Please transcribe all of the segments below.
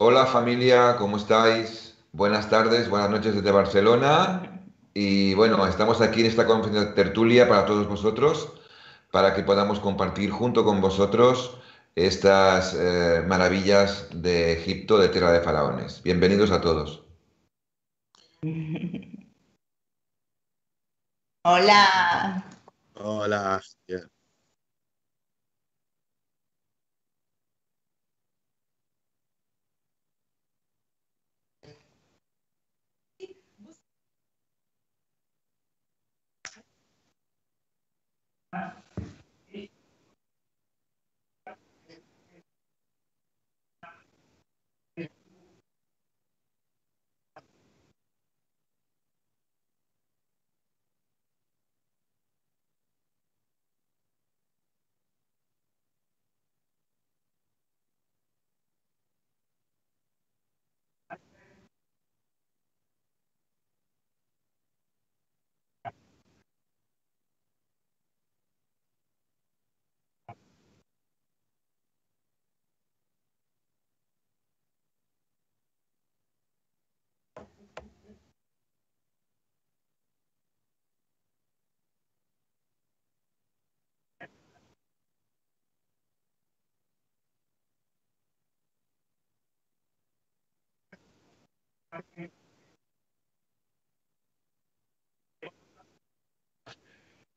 Hola familia, ¿cómo estáis? Buenas tardes, buenas noches desde Barcelona. Y bueno, estamos aquí en esta conferencia de tertulia para todos vosotros, para que podamos compartir junto con vosotros estas eh, maravillas de Egipto, de tierra de faraones. Bienvenidos a todos. Hola. Hola.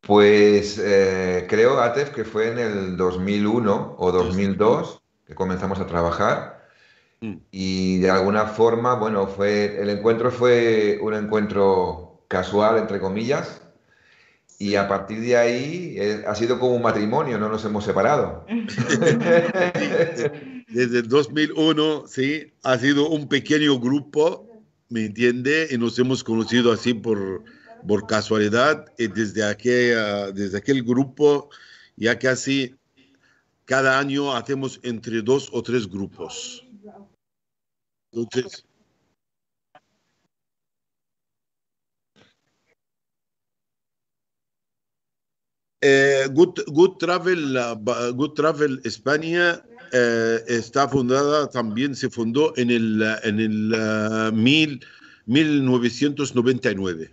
Pues eh, creo, Atef, que fue en el 2001 o 2002 que comenzamos a trabajar Mm. y de alguna forma, bueno, fue, el encuentro fue un encuentro casual, entre comillas, y a partir de ahí eh, ha sido como un matrimonio, no nos hemos separado. Desde el 2001, sí, ha sido un pequeño grupo, ¿me entiende? Y nos hemos conocido así por, por casualidad. Y desde aquel, desde aquel grupo, ya casi cada año hacemos entre dos o tres grupos. Entonces, Good, Good Travel, Good Travel España eh, está fundada, también se fundó en el, en el uh, mil, 1999.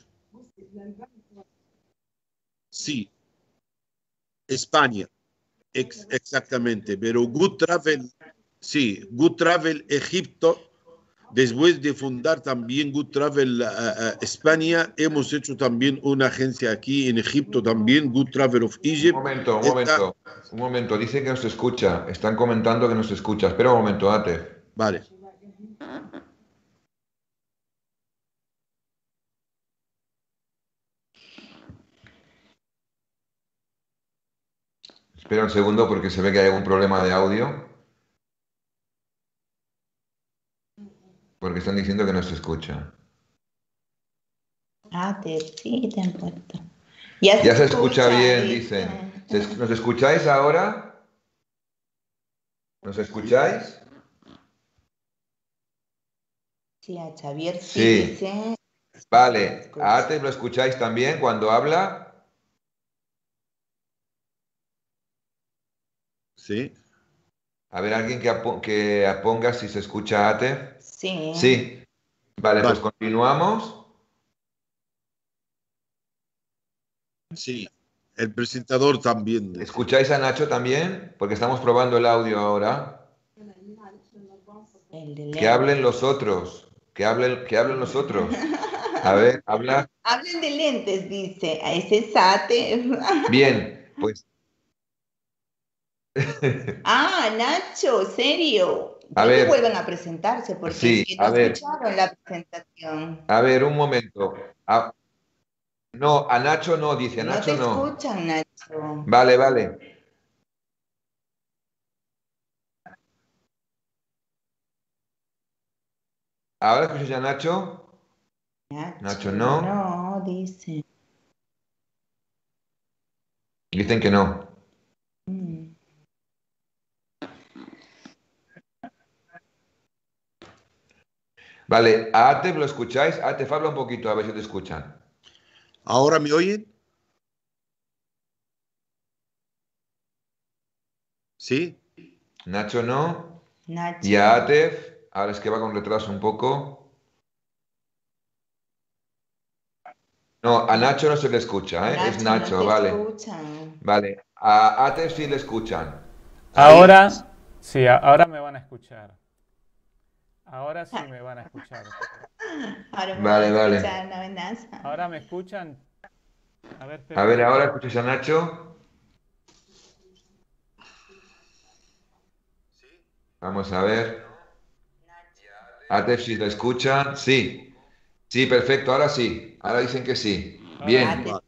Sí, España, ex- exactamente, pero Good Travel, sí, Good Travel Egipto, después de fundar también Good Travel uh, uh, España, hemos hecho también una agencia aquí en Egipto también, Good Travel of Egypt. Un momento, un Esta- momento, un momento. Dice que nos escucha. Están comentando que nos escucha. Espera un momento, Atef. Vale. Espera un segundo porque se ve que hay algún problema de audio. Porque están diciendo que no se escucha. Ah, te, sí, te han puesto. Ya Ya se escucha bien, dice. dicen. ¿Se- ¿Nos escucháis ahora? ¿Nos escucháis? Sí, a Xavier sí, Sí. dice. Vale. ¿A Atef lo escucháis también cuando habla? Sí. A ver, alguien que, que ponga si se escucha a Atef. Sí. Sí. Vale, Vale. pues continuamos. Sí. El presentador también. ¿Escucháis a Nacho también? Porque estamos probando el audio ahora. Que hablen los otros. Que hablen, que hablen los otros. A ver, habla. Hablen de lentes, dice. A ese Sate. Bien, pues ah, Nacho, serio. A ver. vuelvan a presentarse porque Sí, es que no a ver. escucharon la presentación. A ver, un momento. A- No, a Nacho no, dice, a No Nacho te no. escuchan, Nacho. Vale, vale. ¿Ahora escuchas a Nacho? Nacho, no. No, dice. Dicen que no. Mm. Vale, a Atef lo escucháis. Atef, habla un poquito, a ver si te escuchan. ¿Ahora me oyen? ¿Sí? Nacho no. Nacho. Y a Atef, ahora es que va con retraso un poco. No, a Nacho no se le escucha, ¿eh? Es Nacho, vale. escuchan. Vale. A Atef sí le escuchan. Ahora, sí, ahora me van a escuchar. Ahora sí me van a escuchar. Ahora me Vale, van a vale. escuchar, no. Ahora me escuchan. A ver, A ahora escuchas a Nacho. Vamos a ver. Atef si le escuchan. Sí. Sí, perfecto. Ahora sí. Ahora dicen que sí. Bien. Ah,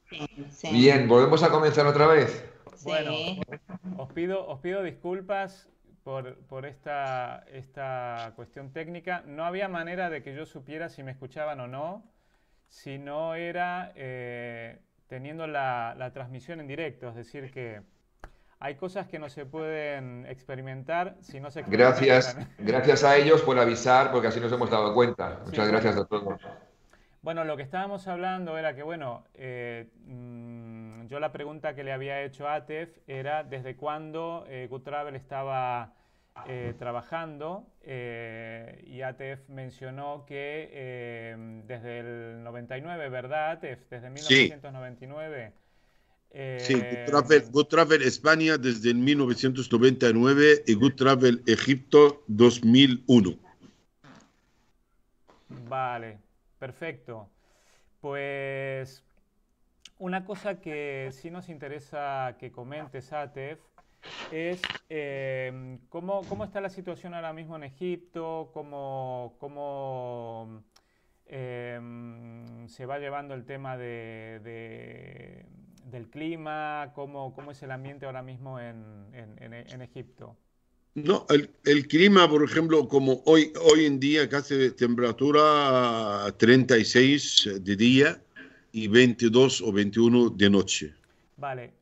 Bien. Volvemos a comenzar otra vez. Bueno, os pido, os pido disculpas por, por esta, esta cuestión técnica. No había manera de que yo supiera si me escuchaban o no, si no era eh, teniendo la, la transmisión en directo. Es decir, que hay cosas que no se pueden experimentar si no se Gracias. Gracias a ellos por avisar, porque así nos hemos dado cuenta. Muchas Sí. gracias a todos. Bueno, lo que estábamos hablando era que, bueno, eh, mm, yo la pregunta que le había hecho a Atef era desde cuándo eh, Good Travel estaba eh, trabajando eh, y Atef mencionó que eh, desde el 99, ¿verdad, Atef? Desde Sí. 1999. Sí, Good Travel, Good Travel España desde el 1999 y Good Travel Egipto 2001. Vale, perfecto. Pues una cosa que sí nos interesa que comentes, Atef, es eh, cómo, cómo está la situación ahora mismo en Egipto, cómo, cómo, em, se va llevando el tema de, de- del clima, cómo, cómo es el ambiente ahora mismo en- en Egipto. No, el, el clima, por ejemplo, como hoy, hoy en día casi de temperatura 36 de día y 22 o 21 de noche. Vale,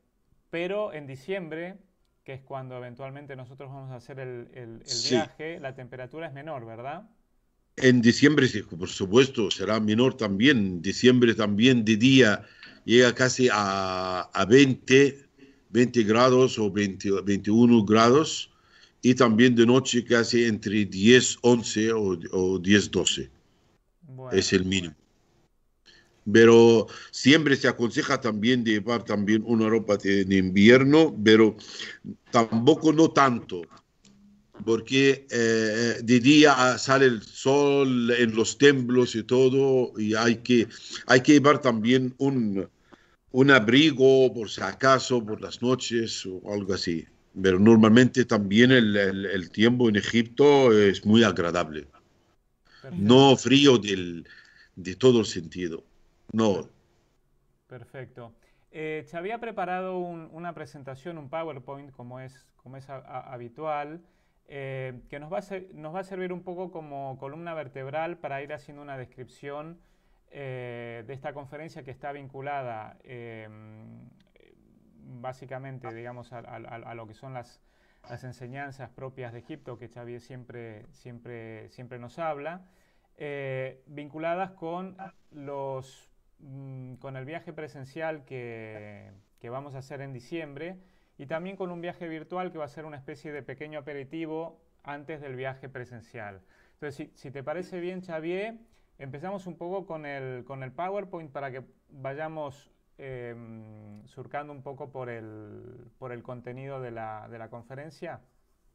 pero en diciembre, que es cuando eventualmente nosotros vamos a hacer el, el- el Sí. viaje, la temperatura es menor, ¿verdad? En diciembre, sí, por supuesto, será menor también. Diciembre también de día llega casi a, a 20, 20 grados o 20 21 grados. Y también de noche casi entre 10, 11 o, o 10, 12. Bueno, Es el mínimo. Pero siempre se aconseja también de llevar también una ropa de, de invierno, pero tampoco no tanto, porque eh, de día sale el sol en los templos y todo, y hay que, hay que llevar también un, un abrigo por si acaso, por las noches o algo así. Pero normalmente también el, el- el tiempo en Egipto es muy agradable, perfecto, no frío del, de todo el sentido. No, perfecto. Eh, se había preparado un- una presentación, un PowerPoint, como es, como es habitual, eh, que nos va a, ser- nos va a servir un poco como columna vertebral para ir haciendo una descripción eh, de esta conferencia que está vinculada eh, básicamente, digamos, a, lo que son las, las enseñanzas propias de Egipto, que Xavier siempre, siempre, siempre nos habla, eh, vinculadas con los con el viaje presencial que, que vamos a hacer en diciembre y también con un viaje virtual que va a ser una especie de pequeño aperitivo antes del viaje presencial. Entonces, si, si te parece bien, Xavier, empezamos un poco con el, con el PowerPoint para que vayamos eh, surcando un poco por el, por el contenido de la, de la conferencia.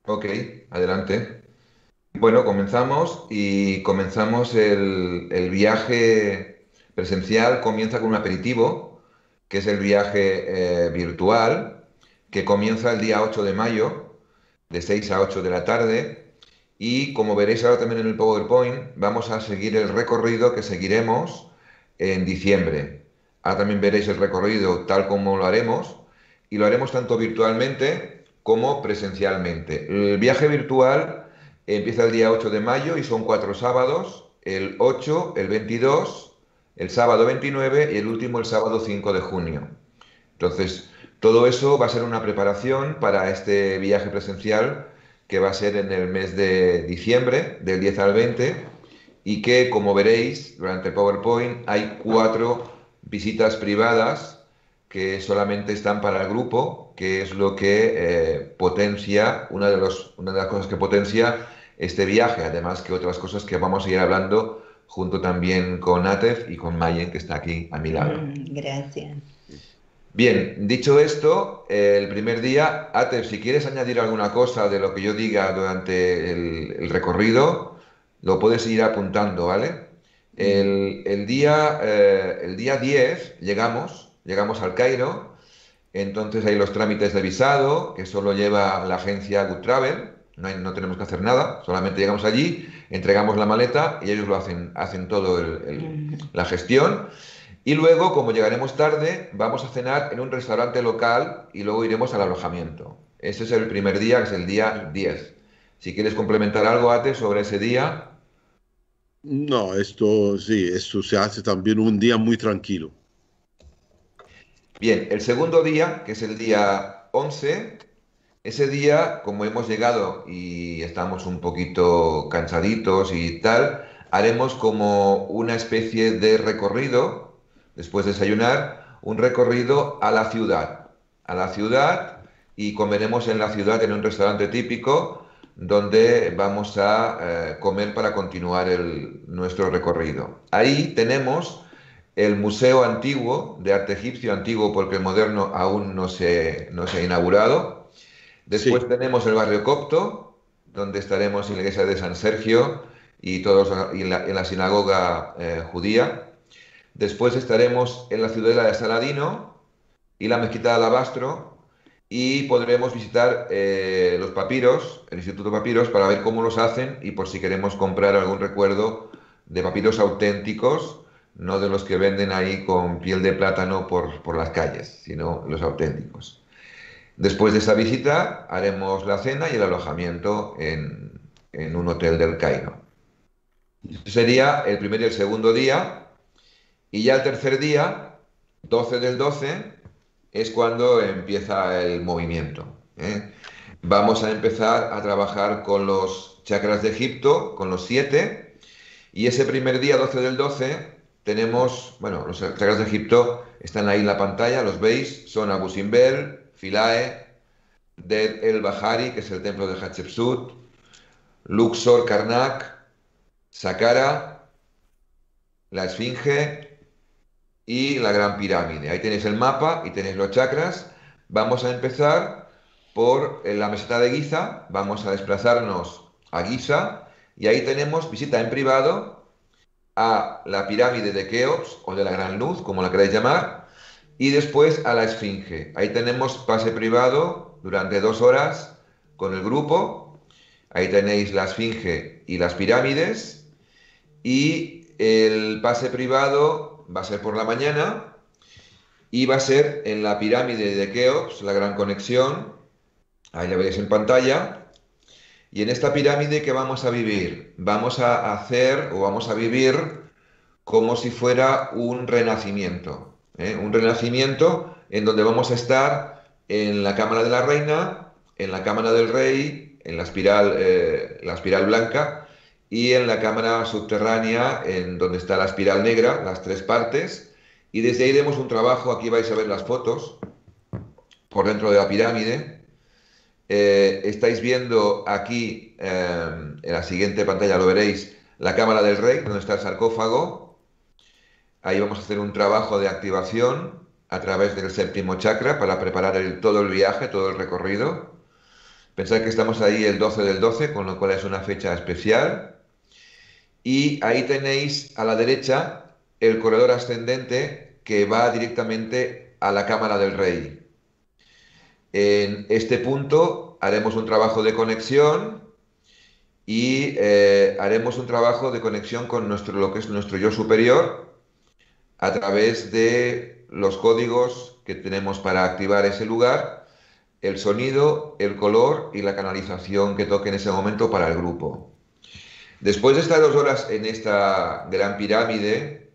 Ok, adelante. Bueno, comenzamos y comenzamos el, el viaje presencial, comienza con un aperitivo, que es el viaje eh, virtual, que comienza el día 8 de mayo, de 6 a 8 de la tarde, y como veréis ahora también en el PowerPoint, vamos a seguir el recorrido que seguiremos en diciembre. Ahora también veréis el recorrido tal como lo haremos, y lo haremos tanto virtualmente como presencialmente. El viaje virtual empieza el día 8 de mayo y son cuatro sábados, el 8, el 22, el sábado 29 y el último el sábado 5 de junio. Entonces, todo eso va a ser una preparación para este viaje presencial que va a ser en el mes de diciembre, del 10 al 20, y que, como veréis durante el PowerPoint, hay cuatro visitas privadas que solamente están para el grupo, que es lo que eh, potencia, una de, los, una de las cosas que potencia este viaje, además que otras cosas que vamos a ir hablando junto también con Atef y con Mayen, que está aquí a mi lado. Mm, Gracias. Bien, dicho esto, el primer día, Atef, si quieres añadir alguna cosa de lo que yo diga durante el, el recorrido, lo puedes ir apuntando, ¿vale? El, el día, eh, el día 10 llegamos, llegamos al Cairo, entonces hay los trámites de visado, que solo lleva la agencia Good Travel, no, hay- no tenemos que hacer nada, solamente llegamos allí, entregamos la maleta y ellos lo hacen, hacen todo el- el- la gestión. Y luego, como llegaremos tarde, vamos a cenar en un restaurante local y luego iremos al alojamiento. Ese es el primer día, que es el día 10. Si quieres complementar algo, Ate, sobre ese día. No, esto sí, esto se hace también un día muy tranquilo. Bien, el segundo día, que es el día 11, ese día, como hemos llegado y estamos un poquito cansaditos y tal, haremos como una especie de recorrido, después de desayunar, un recorrido a la ciudad. A la ciudad y comeremos en la ciudad en un restaurante típico donde vamos a eh, comer para continuar nuestro recorrido. Ahí tenemos el Museo Antiguo, de Arte Egipcio Antiguo, porque el moderno aún no se, no se ha inaugurado. Después Sí. tenemos el barrio copto, donde estaremos en la iglesia de San Sergio y, todos, en, la, en la sinagoga eh, judía. Después estaremos en la ciudadela de Saladino y la mezquita de Alabastro y podremos visitar eh, los papiros, el Instituto Papiros, para ver cómo los hacen y por si queremos comprar algún recuerdo de papiros auténticos, no de los que venden ahí con piel de plátano por, por las calles, sino los auténticos. Después de esa visita haremos la cena y el alojamiento en, en un hotel del Cairo. Sería el primer y el segundo día. Y ya el tercer día, 12 del 12, es cuando empieza el movimiento. ¿eh? Vamos a empezar a trabajar con los chakras de Egipto, con los siete. Y ese primer día, 12 del 12, tenemos, bueno, los chakras de Egipto están ahí en la pantalla, los veis, son Abu Simbel, Philae, Ded el Bahari, que es el templo de Hatshepsut, Luxor, Karnak, Saqqara, la Esfinge y la Gran Pirámide. Ahí tenéis el mapa y tenéis los chakras. Vamos a empezar por la meseta de Giza, vamos a desplazarnos a Giza y ahí tenemos visita en privado a la pirámide de Keops o de la Gran Luz, como la queráis llamar, y después a la Esfinge. Ahí tenemos pase privado durante dos horas con el grupo. Ahí tenéis la Esfinge y las pirámides. Y el pase privado va a ser por la mañana y va a ser en la pirámide de Keops, la gran conexión. Ahí la veis en pantalla. Y en esta pirámide, ¿qué vamos a vivir? Vamos a hacer o vamos a vivir como si fuera un renacimiento. ¿Eh? Un renacimiento en donde vamos a estar en la cámara de la reina, en la cámara del rey, en la espiral, eh, la espiral blanca y en la cámara subterránea, en donde está la espiral negra, las tres partes. Y desde ahí haremos un trabajo, aquí vais a ver las fotos, por dentro de la pirámide. Eh, estáis viendo aquí, en la siguiente pantalla lo veréis, la cámara del rey, donde está el sarcófago. Ahí vamos a hacer un trabajo de activación a través del séptimo chakra para preparar todo el viaje, todo el recorrido. Pensad que estamos ahí el 12 del 12, con lo cual es una fecha especial. Y ahí tenéis a la derecha el corredor ascendente que va directamente a la cámara del rey. En este punto haremos un trabajo de conexión y eh, haremos un trabajo de conexión con nuestro, lo que es nuestro yo superior a través de los códigos que tenemos para activar ese lugar, el sonido, el color y la canalización que toque en ese momento para el grupo. Después de estas dos horas en esta gran pirámide,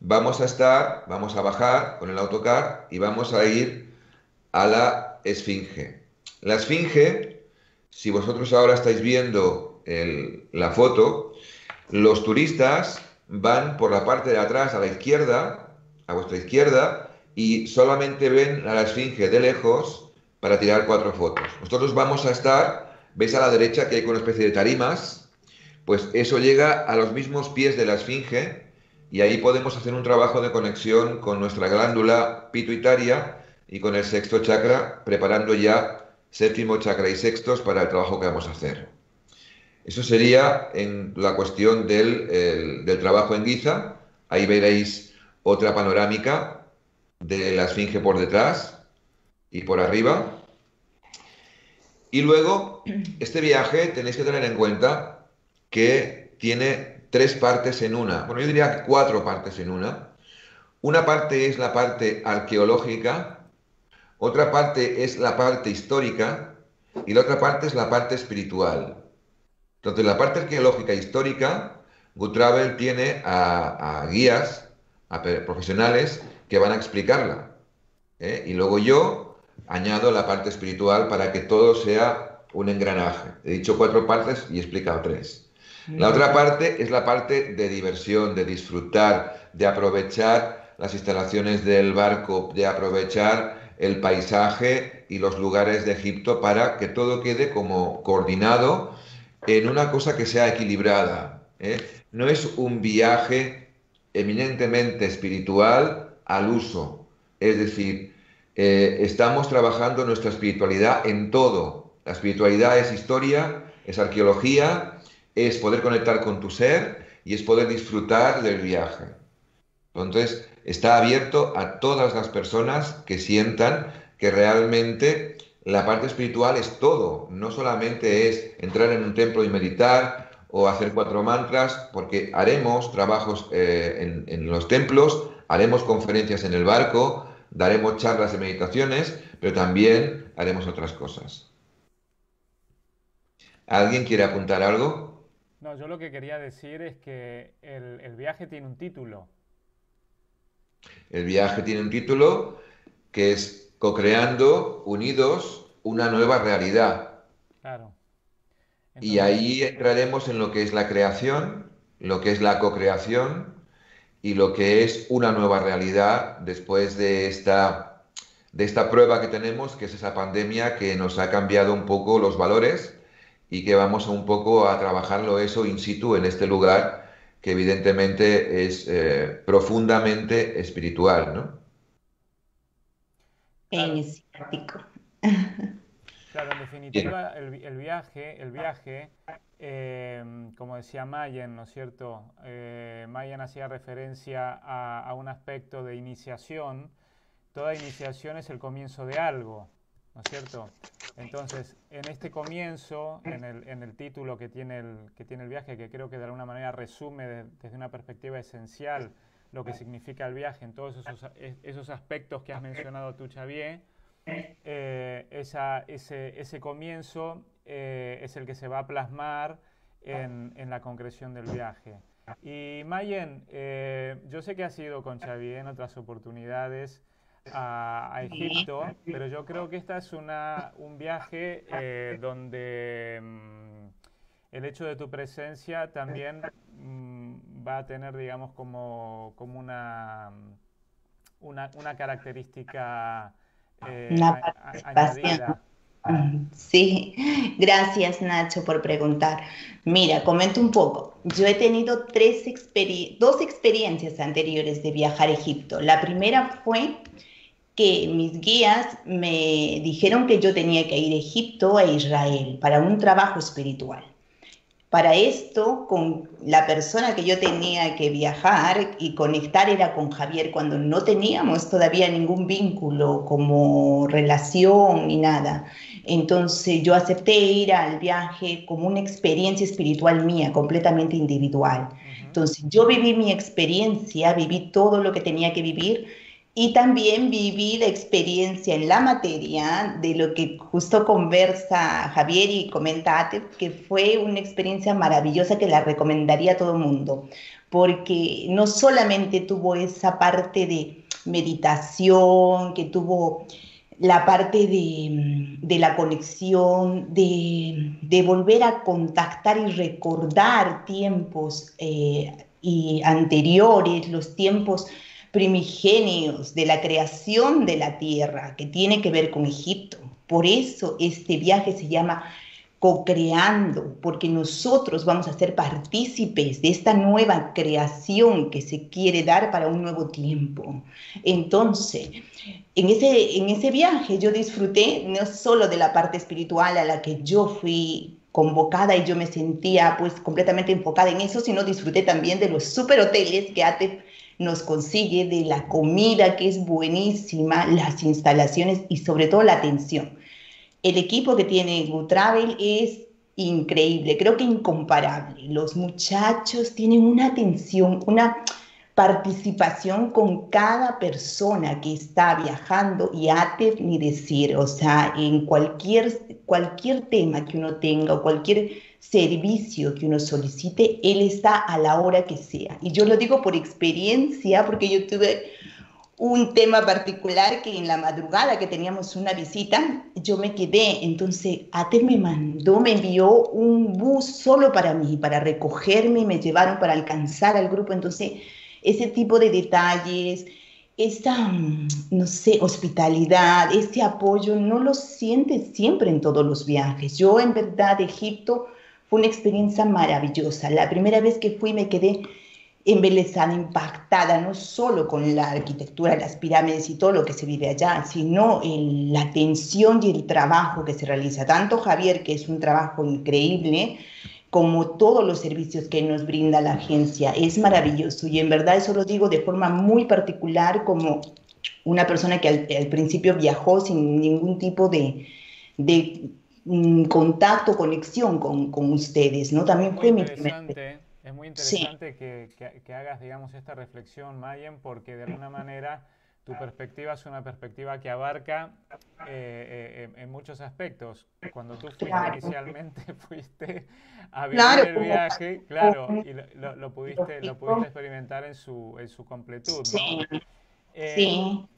vamos a estar, vamos a bajar con el autocar y vamos a ir a la esfinge. La esfinge, si vosotros ahora estáis viendo la foto, los turistas van por la parte de atrás a la izquierda, a vuestra izquierda, y solamente ven a la esfinge de lejos para tirar cuatro fotos. Nosotros vamos a estar, veis a la derecha que hay una especie de tarimas, pues eso llega a los mismos pies de la esfinge y ahí podemos hacer un trabajo de conexión con nuestra glándula pituitaria y con el sexto chakra, preparando ya séptimo chakra y sextos para el trabajo que vamos a hacer. Eso sería en la cuestión del, del trabajo en guiza. Ahí veréis otra panorámica de la esfinge por detrás y por arriba. Y luego, este viaje tenéis que tener en cuenta que tiene tres partes en una. Bueno, yo diría cuatro partes en una. Una parte es la parte arqueológica, otra parte es la parte histórica y la otra parte es la parte espiritual. Entonces, la parte arqueológica e histórica, Gutravel tiene a, guías, a profesionales que van a explicarla. ¿eh? Y luego yo añado la parte espiritual para que todo sea un engranaje. He dicho cuatro partes y he explicado tres. La otra parte es la parte de diversión, de disfrutar, de aprovechar las instalaciones del barco, de aprovechar el paisaje y los lugares de Egipto para que todo quede como coordinado en una cosa que sea equilibrada. ¿eh? No es un viaje eminentemente espiritual al uso. Es decir, eh, estamos trabajando nuestra espiritualidad en todo. La espiritualidad es historia, es arqueología, es poder conectar con tu ser y es poder disfrutar del viaje. Entonces, está abierto a todas las personas que sientan que realmente la parte espiritual es todo, no solamente es entrar en un templo y meditar o hacer cuatro mantras, porque haremos trabajos eh, en, en los templos, haremos conferencias en el barco, daremos charlas de meditaciones, pero también haremos otras cosas. ¿Alguien quiere apuntar algo? No, yo lo que quería decir es que el, viaje tiene un título. El viaje tiene un título que es Co-creando unidos una nueva realidad. Claro. y ahí entraremos en lo que es la creación, lo que es la co-creación y lo que es una nueva realidad después de esta, de esta prueba que tenemos, que es esa pandemia que nos ha cambiado un poco los valores y que vamos un poco a trabajarlo eso in situ en este lugar que evidentemente es eh, profundamente espiritual, ¿no? Iniciático. Claro, en definitiva, el, viaje, el viaje eh, como decía Mayen, ¿no es cierto? Eh, Mayen hacía referencia a, a, un aspecto de iniciación. Toda iniciación es el comienzo de algo, ¿no es cierto? Entonces, en este comienzo, en el, título que tiene el, que tiene el viaje, que creo que de alguna manera resume desde una perspectiva esencial lo que significa el viaje en todos esos, aspectos que has mencionado tú, Xavier, eh, ese, comienzo eh, es el que se va a plasmar en, la concreción del viaje. Y Mayen, eh, yo sé que has ido con Xavier en otras oportunidades a, Egipto, pero yo creo que esta es una, un viaje eh, donde mm, el hecho de tu presencia también mm, va a tener, digamos, como, como una, una, una característica eh, añadida. Sí, gracias Nacho por preguntar. Mira, comento un poco. Yo he tenido tres dos experiencias anteriores de viajar a Egipto. La primera fue que mis guías me dijeron que yo tenía que ir a Egipto e Israel para un trabajo espiritual. Para esto, con la persona que yo tenía que viajar y conectar era con Javier cuando no teníamos todavía ningún vínculo como relación ni nada. Entonces yo acepté ir al viaje como una experiencia espiritual mía, completamente individual. Entonces yo viví mi experiencia, viví todo lo que tenía que vivir y también viví la experiencia en la materia de lo que justo conversa Javier y comenta que fue una experiencia maravillosa que la recomendaría a todo el mundo, porque no solamente tuvo esa parte de meditación, que tuvo la parte de, la conexión, de, volver a contactar y recordar tiempos eh, y anteriores, los tiempos primigenios de la creación de la tierra, que tiene que ver con Egipto. Por eso este viaje se llama co-creando, porque nosotros vamos a ser partícipes de esta nueva creación que se quiere dar para un nuevo tiempo. Entonces, en ese, en ese viaje yo disfruté no solo de la parte espiritual a la que yo fui convocada y yo me sentía pues completamente enfocada en eso, sino disfruté también de los super hoteles que ATE nos consigue, de la comida que es buenísima, las instalaciones y sobre todo la atención el equipo que tiene Good es increíble, creo que incomparable. Los muchachos tienen una atención, una participación con cada persona que está viajando y ATEF ni decir, o sea, en cualquier, cualquier tema que uno tenga o cualquier servicio que uno solicite, él está a la hora que sea. Y yo lo digo por experiencia, porque yo tuve un tema particular que en la madrugada que teníamos una visita, yo me quedé, entonces ATE me mandó, me envió un bus solo para mí, para recogerme, me llevaron para alcanzar al grupo, entonces ese tipo de detalles, esa, mm, no sé, hospitalidad, ese apoyo, no lo sientes siempre en todos los viajes. Yo en verdad Egipto fue una experiencia maravillosa. La primera vez que fui me quedé embelesada, impactada, no solo con la arquitectura, las pirámides y todo lo que se vive allá, sino en la atención y el trabajo que se realiza. Tanto Javier, que es un trabajo increíble, como todos los servicios que nos brinda la agencia. Es maravilloso y en verdad eso lo digo de forma muy particular como una persona que al, principio viajó sin ningún tipo de, de mm, contacto, conexión con, con, ustedes, ¿no? También fue mi primer... Es muy interesante que, hagas, digamos, esta reflexión, Mayen, porque de alguna manera tu perspectiva es una perspectiva que abarca eh, eh, en muchos aspectos. Cuando tú fuiste inicialmente, fuiste a vivir el viaje, claro, y lo, pudiste, lo pudiste experimentar en su, en su completud, ¿no? Eh, sí.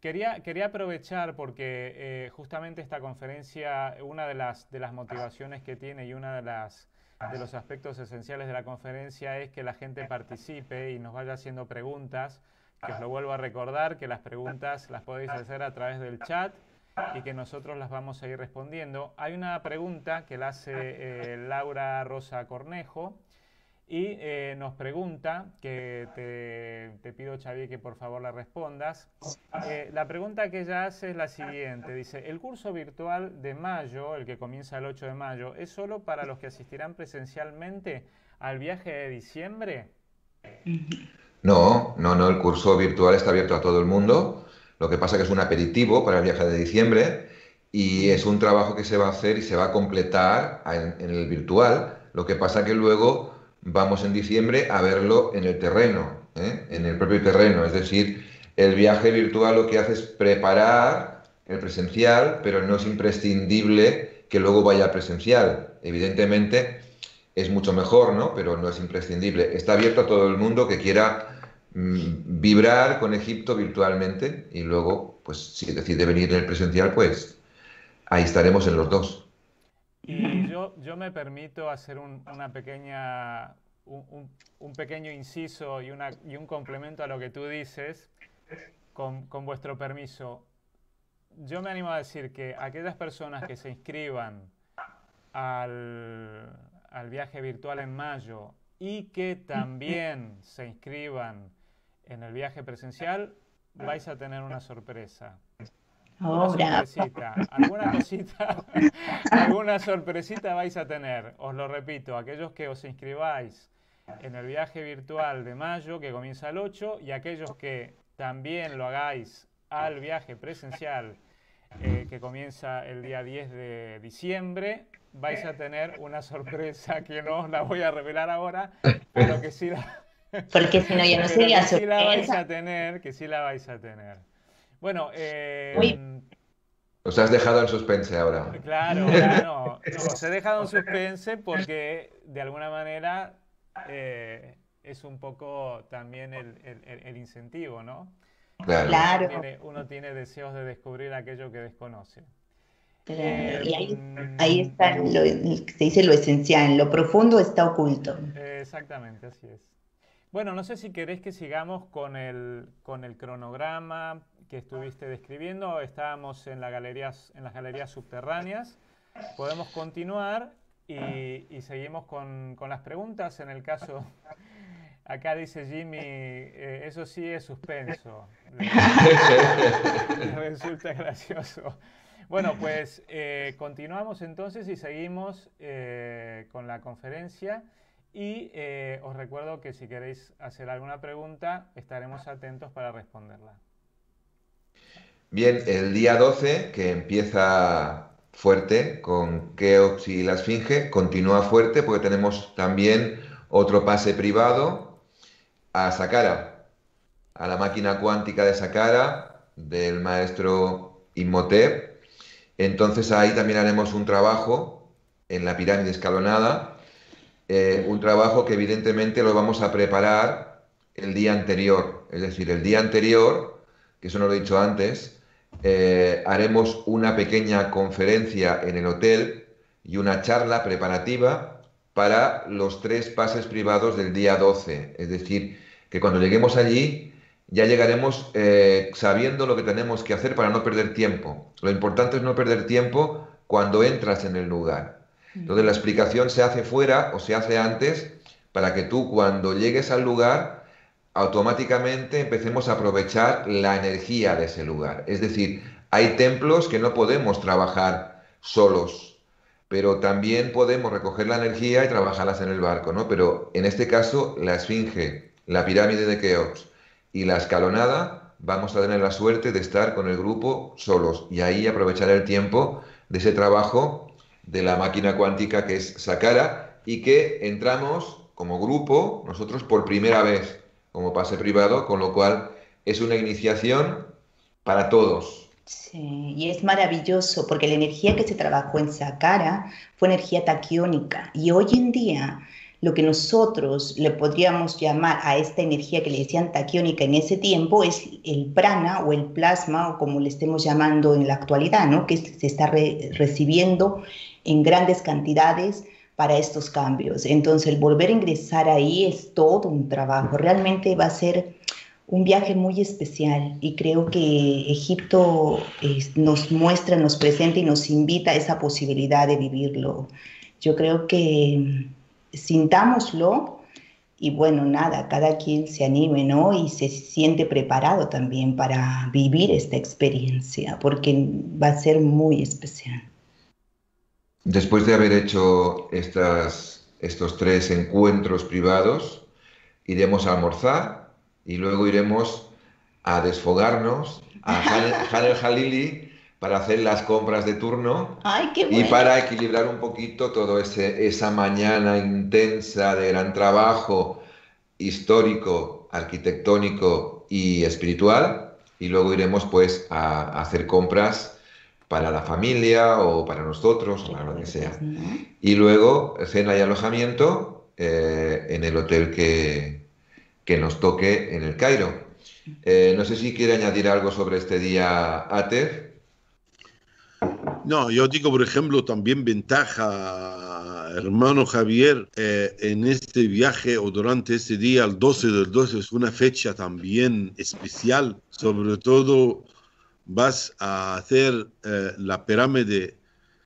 Quería, quería aprovechar porque justamente esta conferencia, una de las, de las motivaciones que tiene y una de las de los aspectos esenciales de la conferencia es que la gente participe y nos vaya haciendo preguntas, que os lo vuelvo a recordar, que las preguntas las podéis hacer a través del chat y que nosotros las vamos a ir respondiendo. Hay una pregunta que la hace eh, Laura Rosa Cornejo y eh, nos pregunta, que te, pido Xavier que por favor la respondas. Eh, la pregunta que ella hace es la siguiente, dice, ¿el curso virtual de mayo, el que comienza el 8 de mayo, es solo para los que asistirán presencialmente al viaje de diciembre? No, no, no, el curso virtual está abierto a todo el mundo. Lo que pasa es que es un aperitivo para el viaje de diciembre y es un trabajo que se va a hacer y se va a completar en, el virtual. Lo que pasa que luego vamos en diciembre a verlo en el terreno, ¿eh? en el propio terreno. Es decir, el viaje virtual lo que hace es preparar el presencial, pero no es imprescindible que luego vaya presencial. Evidentemente es mucho mejor, ¿no? Pero no es imprescindible. Está abierto a todo el mundo que quiera mm, vibrar con Egipto virtualmente y luego, pues si decide venir en el presencial, pues ahí estaremos en los dos. Y yo, yo me permito hacer un, una pequeña, un, pequeño inciso y un complemento a lo que tú dices, con, con vuestro permiso. Yo me animo a decir que aquellas personas que se inscriban al, al viaje virtual en mayo y que también se inscriban en el viaje presencial, vais a tener una sorpresa. Una sorpresita, alguna cosita, alguna sorpresita vais a tener. Os lo repito, aquellos que os inscribáis en el viaje virtual de mayo, que comienza el 8, y aquellos que también lo hagáis al viaje presencial, eh, que comienza el día 10 de diciembre, vais a tener una sorpresa que no os la voy a revelar ahora, pero que sí la... Porque si no, ya no sería sorpresa. sí la vais a tener, que sí la vais a tener. Bueno, eh, Os has dejado en suspense ahora. Claro, claro. Os he dejado en suspense porque de alguna manera eh, es un poco también el, incentivo, ¿no? Claro. Uno, tiene, deseos de descubrir aquello que desconoce. Eh, y ahí, ahí está lo, se dice lo esencial, lo profundo está oculto. Exactamente, así es. Bueno, no sé si querés que sigamos con el, con el cronograma que estuviste describiendo. Estábamos en, la galerías, en las galerías subterráneas. Podemos continuar y, seguimos con, con, las preguntas. En el caso, acá dice Jimmy, eh, eso sí es suspenso. Resulta gracioso. Bueno, pues eh, continuamos entonces y seguimos eh, con la conferencia. Y eh, os recuerdo que si queréis hacer alguna pregunta, estaremos atentos para responderla. Bien, el día 12, que empieza fuerte con Keox y la Esfinge, continúa fuerte porque tenemos también otro pase privado a Sakara, a la máquina cuántica de Sakara del maestro Imhotep. Entonces ahí también haremos un trabajo en la pirámide escalonada eh, un trabajo que evidentemente lo vamos a preparar el día anterior. Es decir, el día anterior, que eso no lo he dicho antes, eh, haremos una pequeña conferencia en el hotel y una charla preparativa para los tres pases privados del día 12. Es decir, que cuando lleguemos allí ya llegaremos eh, sabiendo lo que tenemos que hacer para no perder tiempo. Lo importante es no perder tiempo cuando entras en el lugar. Entonces la explicación se hace fuera o se hace antes para que tú cuando llegues al lugar automáticamente empecemos a aprovechar la energía de ese lugar. Es decir, hay templos que no podemos trabajar solos, pero también podemos recoger la energía y trabajarlas en el barco, ¿no? Pero en este caso, la esfinge, la pirámide de Keops y la escalonada, vamos a tener la suerte de estar con el grupo solos y ahí aprovechar el tiempo de ese trabajo de la máquina cuántica que es Sakara y que entramos como grupo, nosotros por primera vez como pase privado, con lo cual es una iniciación para todos. Sí, y es maravilloso porque la energía que se trabajó en Sakara fue energía taquiónica y hoy en día lo que nosotros le podríamos llamar a esta energía que le decían taquiónica en ese tiempo es el prana o el plasma o como le estemos llamando en la actualidad, ¿no? que se está recibiendo en grandes cantidades para estos cambios. Entonces, el volver a ingresar ahí es todo un trabajo. Realmente va a ser un viaje muy especial y creo que Egipto nos muestra, nos presenta y nos invita a esa posibilidad de vivirlo. Yo creo que sintámoslo y bueno, nada, cada quien se anime, ¿no? Y se siente preparado también para vivir esta experiencia, porque va a ser muy especial. Después de haber hecho estas, estos tres encuentros privados, iremos a almorzar y luego iremos a desfogarnos a Han el Halili para hacer las compras de turno y para equilibrar un poquito todo ese, esa mañana intensa de gran trabajo histórico, arquitectónico y espiritual y luego iremos pues a hacer compras para la familia o para nosotros o para lo que sea. Y luego cena y alojamiento eh, en el hotel que, que, nos toque en el Cairo. Eh, no sé si quiere añadir algo sobre este día, Ater. No, yo digo, por ejemplo, también ventaja, hermano Javier, eh, en este viaje o durante este día, el 12 del 12, es una fecha también especial, sobre todo vas a hacer eh, la pirámide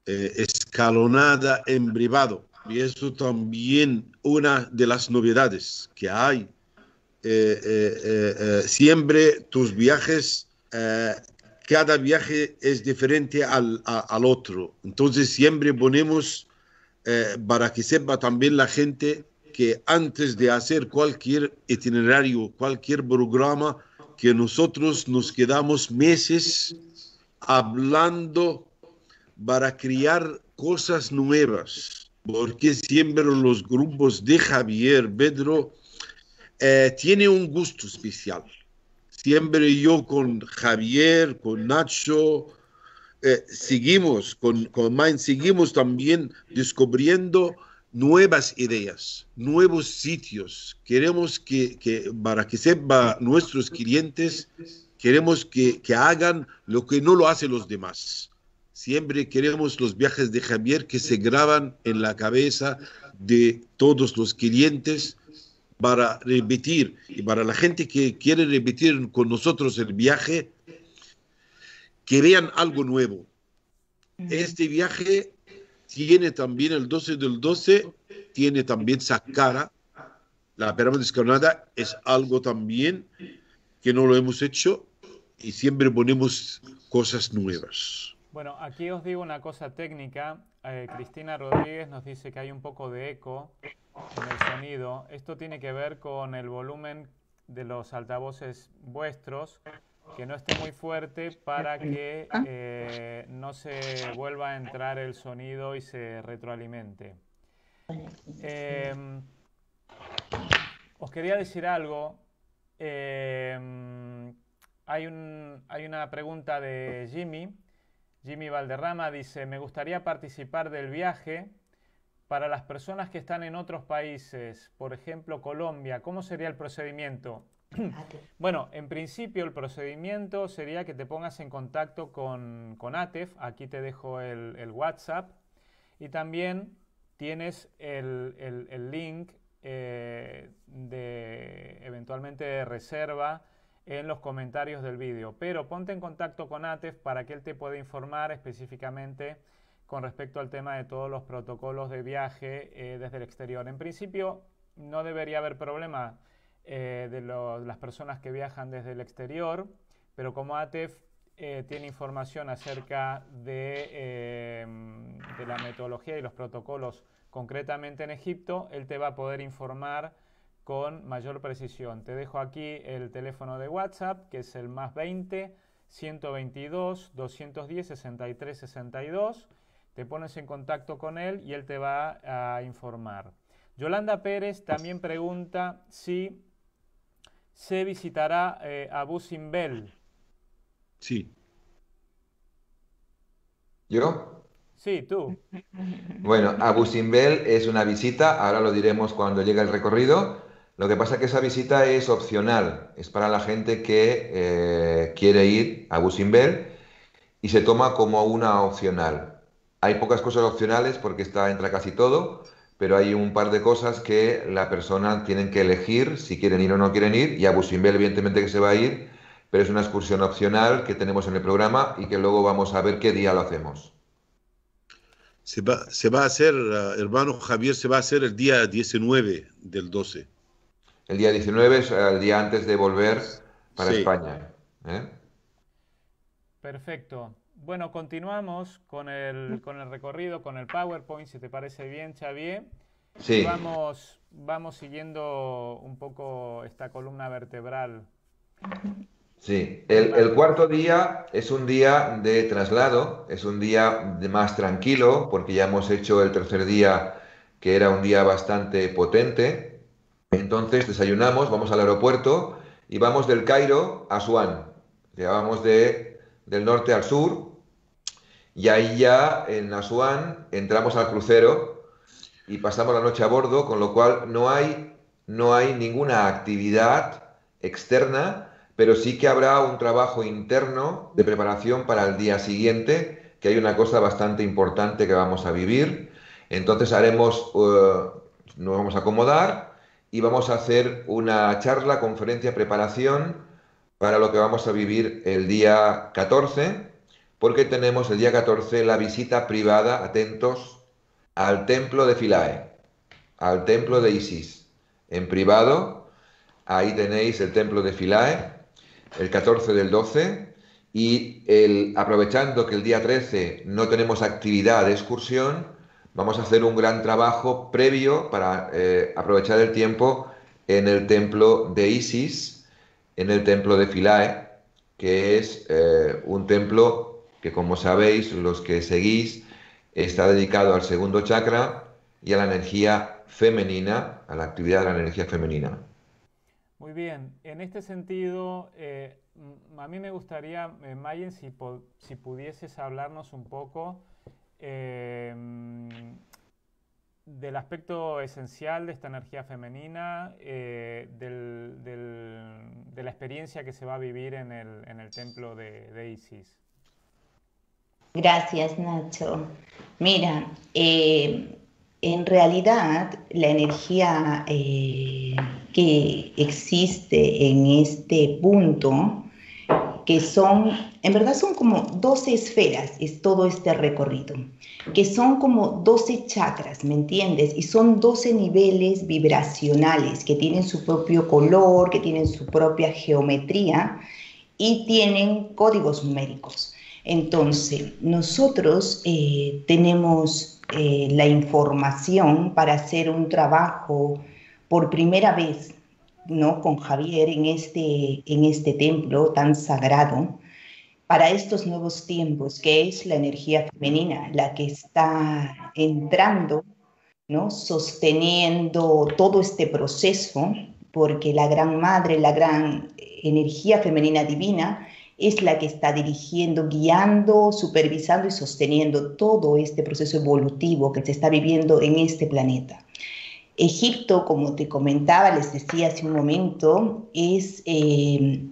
eh, escalonada en privado. Y eso también una de las novedades que hay. Siempre tus viajes, cada viaje es diferente al, al, otro. Entonces siempre ponemos, para que sepa también la gente, que antes de hacer cualquier itinerario, cualquier programa, que nosotros nos quedamos meses hablando para crear cosas nuevas, porque siempre los grupos de Javier Pedro eh, tiene un gusto especial. Siempre yo con Javier, con Nacho, eh, seguimos, con, con Main, seguimos también descubriendo nuevas ideas, nuevos sitios. Queremos que, para que sepa nuestros clientes, queremos que, hagan lo que no lo hacen los demás. Siempre queremos los viajes de Javier que se graban en la cabeza de todos los clientes para repetir y para la gente que quiere repetir con nosotros el viaje, que vean algo nuevo. Este viaje tiene también el 12 del 12, tiene también Saqqara, la pirámide escalonada es algo también que no lo hemos hecho y siempre ponemos cosas nuevas. Bueno, aquí os digo una cosa técnica. Eh, Cristina Rodríguez nos dice que hay un poco de eco en el sonido. Esto tiene que ver con el volumen de los altavoces vuestros, que no esté muy fuerte para que eh, no se vuelva a entrar el sonido y se retroalimente. Em, os quería decir algo. Em, hay, hay una pregunta de Jimmy. Jimmy Valderrama dice, me gustaría participar del viaje para las personas que están en otros países, por ejemplo Colombia, ¿cómo sería el procedimiento? bueno, en principio el procedimiento sería que te pongas en contacto con, ATEF, aquí te dejo el, WhatsApp, y también tienes el, link eh, de eventualmente de reserva en los comentarios del vídeo. Pero ponte en contacto con ATEF para que él te pueda informar específicamente con respecto al tema de todos los protocolos de viaje eh, desde el exterior. En principio, no debería haber problema eh, de las personas que viajan desde el exterior, pero como ATEF eh, tiene información acerca de, de la metodología y los protocolos concretamente en Egipto, él te va a poder informar con mayor precisión. Te dejo aquí el teléfono de WhatsApp, que es el más 20 122 210 63 62. Te pones en contacto con él y él te va a informar. Yolanda Pérez también pregunta si se visitará eh, Abu Simbel. Sí. ¿Yo? Sí, tú. Bueno, Abu Simbel es una visita, ahora lo diremos cuando llegue el recorrido. Lo que pasa es que esa visita es opcional, es para la gente que eh, quiere ir a Busimbel y se toma como una opcional. Hay pocas cosas opcionales porque está entra casi todo, pero hay un par de cosas que la persona tiene que elegir si quieren ir o no quieren ir y a Busimbel evidentemente que se va a ir, pero es una excursión opcional que tenemos en el programa y que luego vamos a ver qué día lo hacemos. Se va, se va a hacer, eh, hermano Javier, se va a hacer el día 19 del 12. El día 19 es el día antes de volver para España. ¿eh? Perfecto. Bueno, continuamos con el, con el recorrido, con el PowerPoint, si te parece bien, Xavier. Sí. Vamos, vamos siguiendo un poco esta columna vertebral. Sí, el, el, cuarto día es un día de traslado, es un día de más tranquilo, porque ya hemos hecho el tercer día, que era un día bastante potente, entonces desayunamos, vamos al aeropuerto y vamos del Cairo a Asuán. Ya vamos de, del norte al sur y ahí ya en Asuán entramos al crucero y pasamos la noche a bordo, con lo cual no hay, no hay ninguna actividad externa, pero sí que habrá un trabajo interno de preparación para el día siguiente, que hay una cosa bastante importante que vamos a vivir. Entonces haremos, uh, nos vamos a acomodar y vamos a hacer una charla, conferencia, preparación para lo que vamos a vivir el día 14, porque tenemos el día 14 la visita privada, atentos, al templo de Philae, al templo de Isis, en privado. Ahí tenéis el templo de Philae, el 14 del 12, y el, aprovechando que el día 13 no tenemos actividad de excursión, vamos a hacer un gran trabajo previo para eh, aprovechar el tiempo en el templo de Isis, en el templo de Philae, que es eh, un templo que, como sabéis, los que seguís, está dedicado al segundo chakra y a la energía femenina, a la actividad de la energía femenina. Muy bien, en este sentido, eh, a mí me gustaría, Mayen, si, si pudieses hablarnos un poco Em, del aspecto esencial de esta energía femenina, eh, de la experiencia que se va a vivir en el, templo de, Isis. Gracias, Nacho. Mira, eh, en realidad la energía eh, que existe en este punto, que son, en verdad son como 12 esferas, es todo este recorrido, que son como 12 chakras, ¿me entiendes? Y son 12 niveles vibracionales que tienen su propio color, que tienen su propia geometría y tienen códigos numéricos. Entonces, nosotros eh, tenemos eh, la información para hacer un trabajo por primera vez ¿no? con Javier en este, en este templo tan sagrado para estos nuevos tiempos, que es la energía femenina, la que está entrando, ¿no? sosteniendo todo este proceso, porque la gran madre, la gran energía femenina divina, es la que está dirigiendo, guiando, supervisando y sosteniendo todo este proceso evolutivo que se está viviendo en este planeta. Egipto, como te comentaba, les decía hace un momento, es, eh,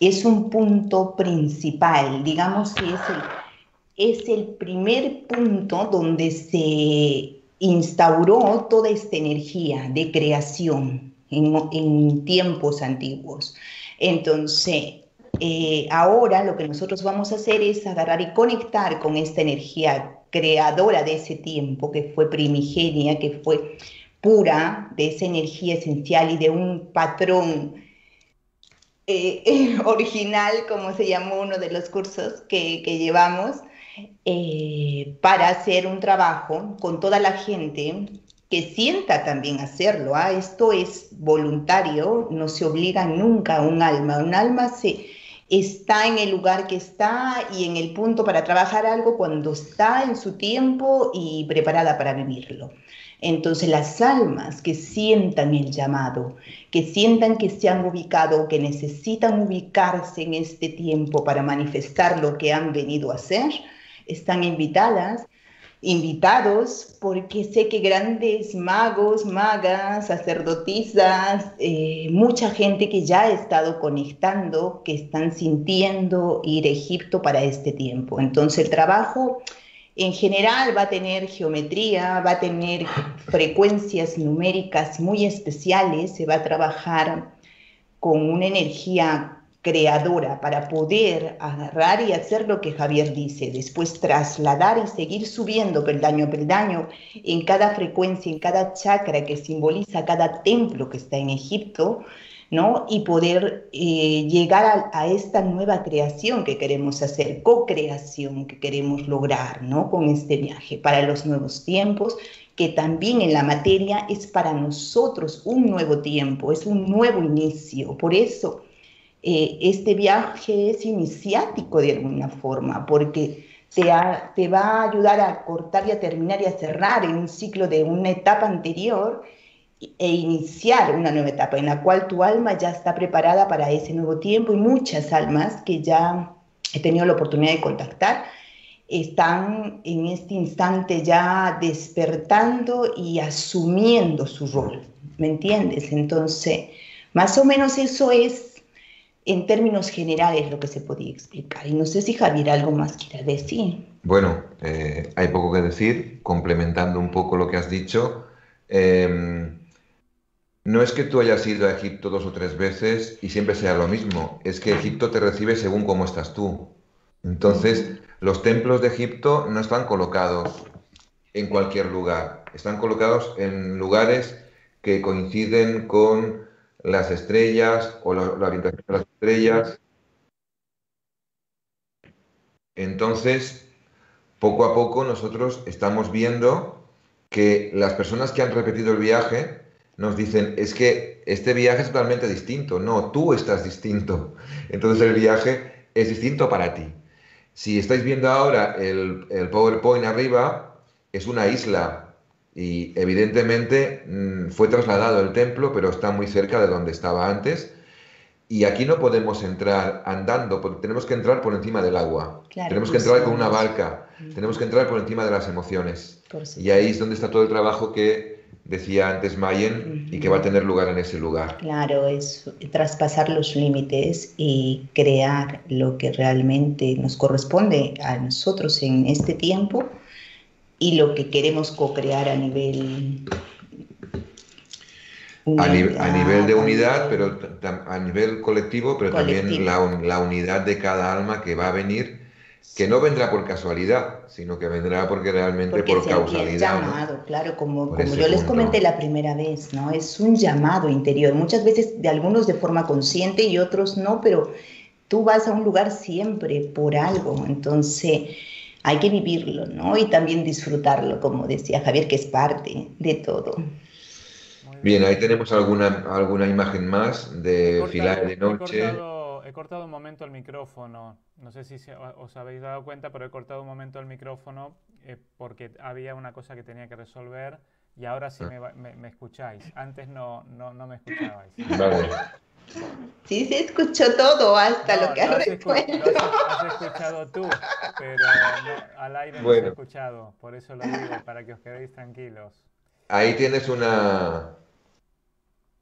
es un punto principal, digamos que es el, es el primer punto donde se instauró toda esta energía de creación en, en tiempos antiguos. Entonces, eh, ahora lo que nosotros vamos a hacer es agarrar y conectar con esta energía creadora de ese tiempo, que fue primigenia, que fue pura, de esa energía esencial y de un patrón eh, original, como se llamó uno de los cursos que, llevamos, eh, para hacer un trabajo con toda la gente que sienta también hacerlo. ¿ah? Esto es voluntario, no se obliga nunca a un alma. Un alma se está en el lugar que está y en el punto para trabajar algo cuando está en su tiempo y preparada para vivirlo. Entonces las almas que sientan el llamado, que sientan que se han ubicado, que necesitan ubicarse en este tiempo para manifestar lo que han venido a hacer, están invitadas invitados, porque sé que grandes magos, magas, sacerdotisas, eh, mucha gente que ya ha estado conectando, que están sintiendo ir a Egipto para este tiempo. Entonces el trabajo en general va a tener geometría, va a tener frecuencias numéricas muy especiales, se va a trabajar con una energía creadora para poder agarrar y hacer lo que Javier dice, después trasladar y seguir subiendo peldaño a peldaño en cada frecuencia, en cada chakra que simboliza cada templo que está en Egipto, ¿no? Y poder eh, llegar a, esta nueva creación que queremos hacer, co-creación que queremos lograr, ¿no? Con este viaje para los nuevos tiempos, que también en la materia es para nosotros un nuevo tiempo, es un nuevo inicio. Por eso eh, este viaje es iniciático de alguna forma, porque te, te, va a ayudar a cortar y a terminar y a cerrar en un ciclo de una etapa anterior e iniciar una nueva etapa en la cual tu alma ya está preparada para ese nuevo tiempo y muchas almas que ya he tenido la oportunidad de contactar están en este instante ya despertando y asumiendo su rol, ¿me entiendes? Entonces, más o menos eso es en términos generales lo que se podía explicar. Y no sé si Javier algo más quiera decir. Bueno, eh, hay poco que decir, complementando un poco lo que has dicho. Em, no es que tú hayas ido a Egipto dos o tres veces y siempre sea lo mismo, es que Egipto te recibe según cómo estás tú. Entonces, los templos de Egipto no están colocados en cualquier lugar, están colocados en lugares que coinciden con las estrellas o la, orientación de las estrellas. Entonces, poco a poco nosotros estamos viendo que las personas que han repetido el viaje nos dicen, es que este viaje es totalmente distinto, no, tú estás distinto. Entonces el viaje es distinto para ti. Si estáis viendo ahora el, el PowerPoint arriba, es una isla y evidentemente mm, fue trasladado el templo, pero está muy cerca de donde estaba antes. Y aquí no podemos entrar andando, porque tenemos que entrar por encima del agua. tenemos que entrar con una barca. Tenemos que entrar por encima de las emociones. Y ahí es donde está todo el trabajo que decía antes Mayen y que va a tener lugar en ese lugar. Claro, es traspasar los límites y crear lo que realmente nos corresponde a nosotros en este tiempo y lo que queremos co-crear a nivel a, nivel de unidad, pero a nivel colectivo, pero también la, la, unidad de cada alma que va a venir, que no vendrá por casualidad, sino que vendrá porque realmente por causalidad. llamado, claro, como, como yo les comenté la primera vez, ¿no? Es un llamado interior, muchas veces de algunos de forma consciente y otros no, pero tú vas a un lugar siempre por algo, entonces hay que vivirlo, ¿no? Y también disfrutarlo, como decía Javier, que es parte de todo. Bien, ahí tenemos alguna, alguna imagen más de filar de noche. He cortado, un momento el micrófono. No sé si os habéis dado cuenta, pero he cortado un momento el micrófono eh, porque había una cosa que tenía que resolver y ahora sí ah. me, escucháis. Antes no, no, no me escuchabais. Vale. Sí, se escuchó todo, hasta lo que has, escuchado. has, escuchado tú, pero al aire no he escuchado. Por eso lo digo, para que os quedéis tranquilos. Ahí tienes una,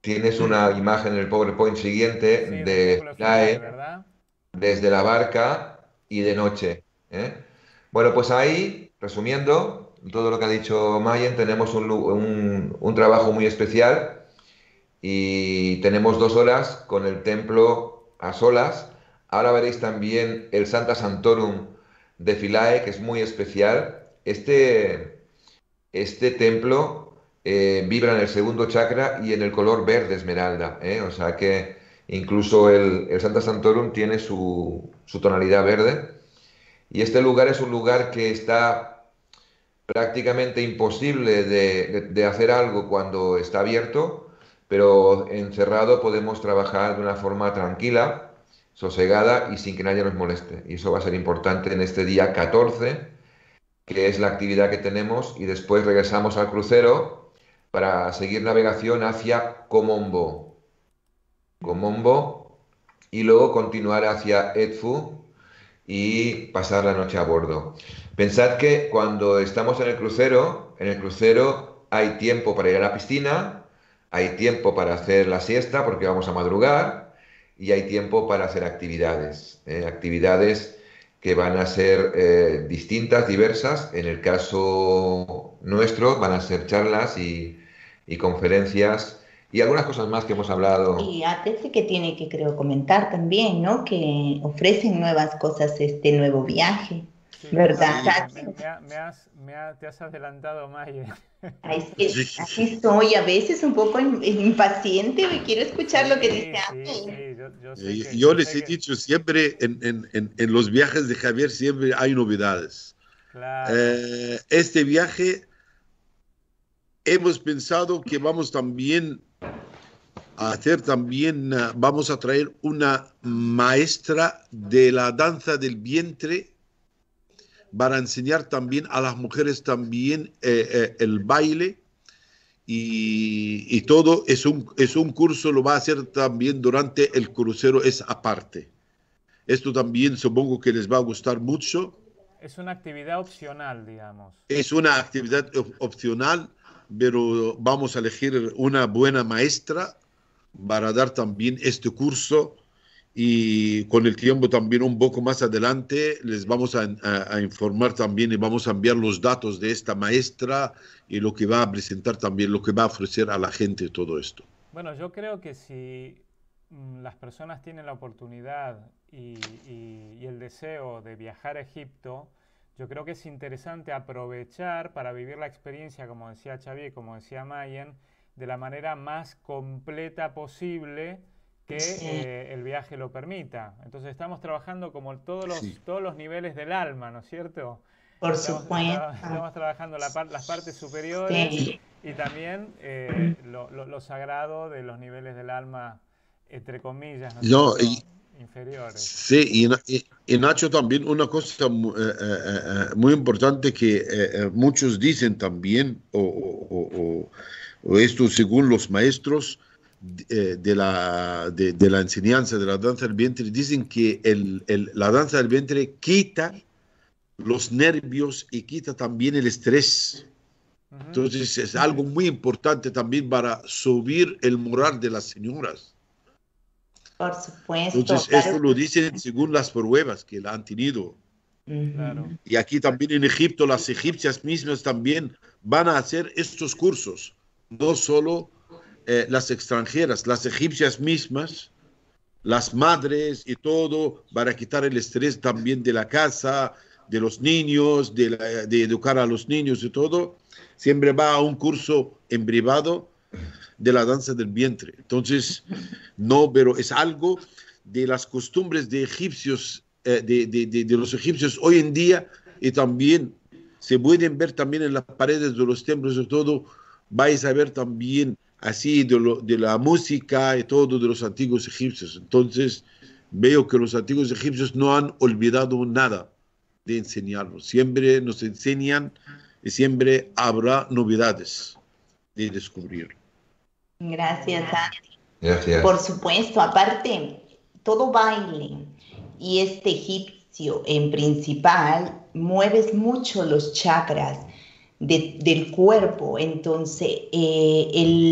Tienes una imagen en el PowerPoint siguiente de Fly desde la barca y de noche. ¿eh? Bueno, pues ahí, resumiendo todo lo que ha dicho Mayen, tenemos un, un, trabajo muy especial y tenemos dos horas con el templo a solas. Ahora veréis también el Santa Santorum de Philae, que es muy especial. Este, este templo eh, vibra en el segundo chakra y en el color verde esmeralda. ¿eh? O sea que incluso el, Santa Santorum tiene su, tonalidad verde. Y este lugar es un lugar que está prácticamente imposible de, hacer algo cuando está abierto, pero encerrado podemos trabajar de una forma tranquila, sosegada y sin que nadie nos moleste. Y eso va a ser importante en este día 14, que es la actividad que tenemos, y después regresamos al crucero para seguir navegación hacia Comombo. Comombo y luego continuar hacia Edfu y pasar la noche a bordo. Pensad que cuando estamos en el crucero, en el crucero hay tiempo para ir a la piscina, hay tiempo para hacer la siesta porque vamos a madrugar y hay tiempo para hacer actividades, ¿eh? actividades que van a ser eh, distintas, diversas. En el caso nuestro van a ser charlas y, conferencias y algunas cosas más que hemos hablado. Y ATC que tiene que creo comentar también, ¿no? Que ofrecen nuevas cosas este nuevo viaje. ¿Verdad? Me, has, te has adelantado, Maya. así soy, a veces un poco impaciente y quiero escuchar lo que dice yo, les he dicho siempre, en, en, en, los viajes de Javier siempre hay novedades. Eh, este viaje hemos pensado que vamos también a hacer también, ah, vamos a traer una maestra de la danza del vientre para enseñar también a las mujeres también eh, eh, el baile y, todo es un, es un curso, lo va a hacer también durante el crucero, es aparte. Esto también supongo que les va a gustar mucho. Es una actividad opcional, digamos. Es una actividad opcional pero vamos a elegir una buena maestra para dar también este curso y con el tiempo también un poco más adelante les vamos a, informar también y vamos a enviar los datos de esta maestra y lo que va a presentar también, lo que va a ofrecer a la gente todo esto. Bueno, yo creo que si mm, las personas tienen la oportunidad y el deseo de viajar a Egipto, yo creo que es interesante aprovechar para vivir la experiencia, como decía Xavier y como decía Mayen, de la manera más completa posible que eh, el viaje lo permita. Entonces estamos trabajando como todos los, todos los niveles del alma, ¿no es cierto? Por supuesto. Estamos, trabajando las partes superiores y también eh, lo, sagrado de los niveles del alma, entre comillas. ¿no, inferiores. Sí, y, Nacho también una cosa eh, eh, eh, muy importante que muchos dicen también, o, esto según los maestros de, la, de, la enseñanza de la danza del vientre, dicen que el, la danza del vientre quita los nervios y quita también el estrés. Entonces es algo muy importante también para subir el moral de las señoras. Por supuesto. Entonces, esto lo dicen según las pruebas que la han tenido. Y aquí también en Egipto, las egipcias mismas también van a hacer estos cursos, no solo eh, las extranjeras, las egipcias mismas, las madres y todo, para quitar el estrés también de la casa, de los niños, de, educar a los niños y todo, siempre va a un curso en privado de la danza del vientre. Entonces, no, pero es algo de las costumbres de egipcios, eh, de, de, de, los egipcios hoy en día y también se pueden ver también en las paredes de los templos y todo, vais a ver también así de, lo, de la música y todo de los antiguos egipcios. Entonces, veo que los antiguos egipcios no han olvidado nada de enseñarnos. Siempre nos enseñan y siempre habrá novedades de descubrir. Gracias, Gracias. Por supuesto, aparte, todo baile y este egipcio en principal mueves mucho los chakras del cuerpo. Entonces, eh,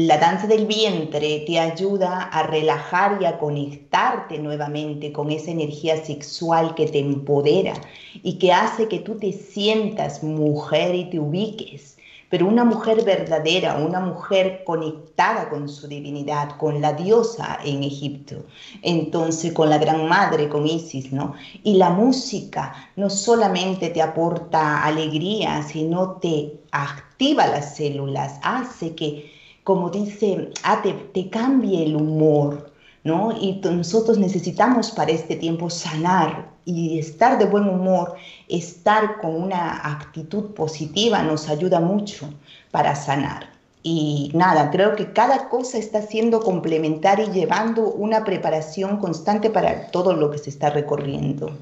la danza del vientre te ayuda a relajar y a conectarte nuevamente con esa energía sexual que te empodera y que hace que tú te sientas mujer y te ubiques pero una mujer verdadera, una mujer conectada con su divinidad, con la diosa en Egipto, entonces con la gran madre, con Isis, ¿no? Y la música no solamente te aporta alegría, sino te activa las células, hace que, como dice, ah, te, te cambie el humor, ¿no? Y nosotros necesitamos para este tiempo sanar y estar de buen humor, estar con una actitud positiva nos ayuda mucho para sanar. Y nada, creo que cada cosa está siendo complementaria y llevando una preparación constante para todo lo que se está recorriendo.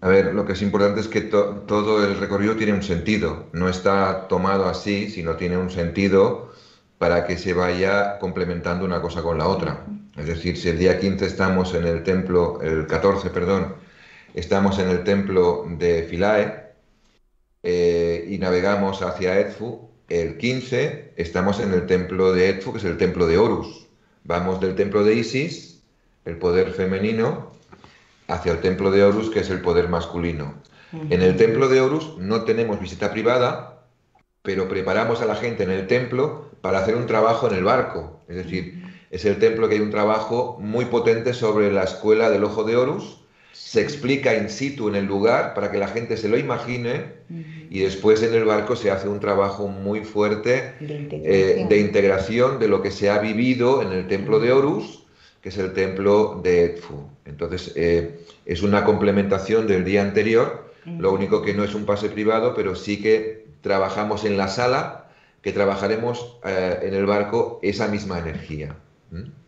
A ver, lo que es importante es que todo el recorrido tiene un sentido, no está tomado así, sino tiene un sentido para que se vaya complementando una cosa con la otra. Es decir, si el día 15 estamos en el templo, el 14, perdón, estamos en el templo de Philae eh, y navegamos hacia Edfu, el 15 estamos en el templo de Edfu, que es el templo de Horus. Vamos del templo de Isis, el poder femenino, hacia el templo de Horus, que es el poder masculino. En el templo de Horus no tenemos visita privada, pero preparamos a la gente en el templo para hacer un trabajo en el barco. Es decir, es el templo que hay un trabajo muy potente sobre la escuela del ojo de Horus. Se explica in situ en el lugar para que la gente se lo imagine. Y después en el barco se hace un trabajo muy fuerte de eh, integración. de, lo que se ha vivido en el templo de Horus, que es el templo de Edfu. Entonces eh, es una complementación del día anterior, lo único que no es un pase privado, pero sí que trabajamos en la sala, que trabajaremos eh, en el barco esa misma energía.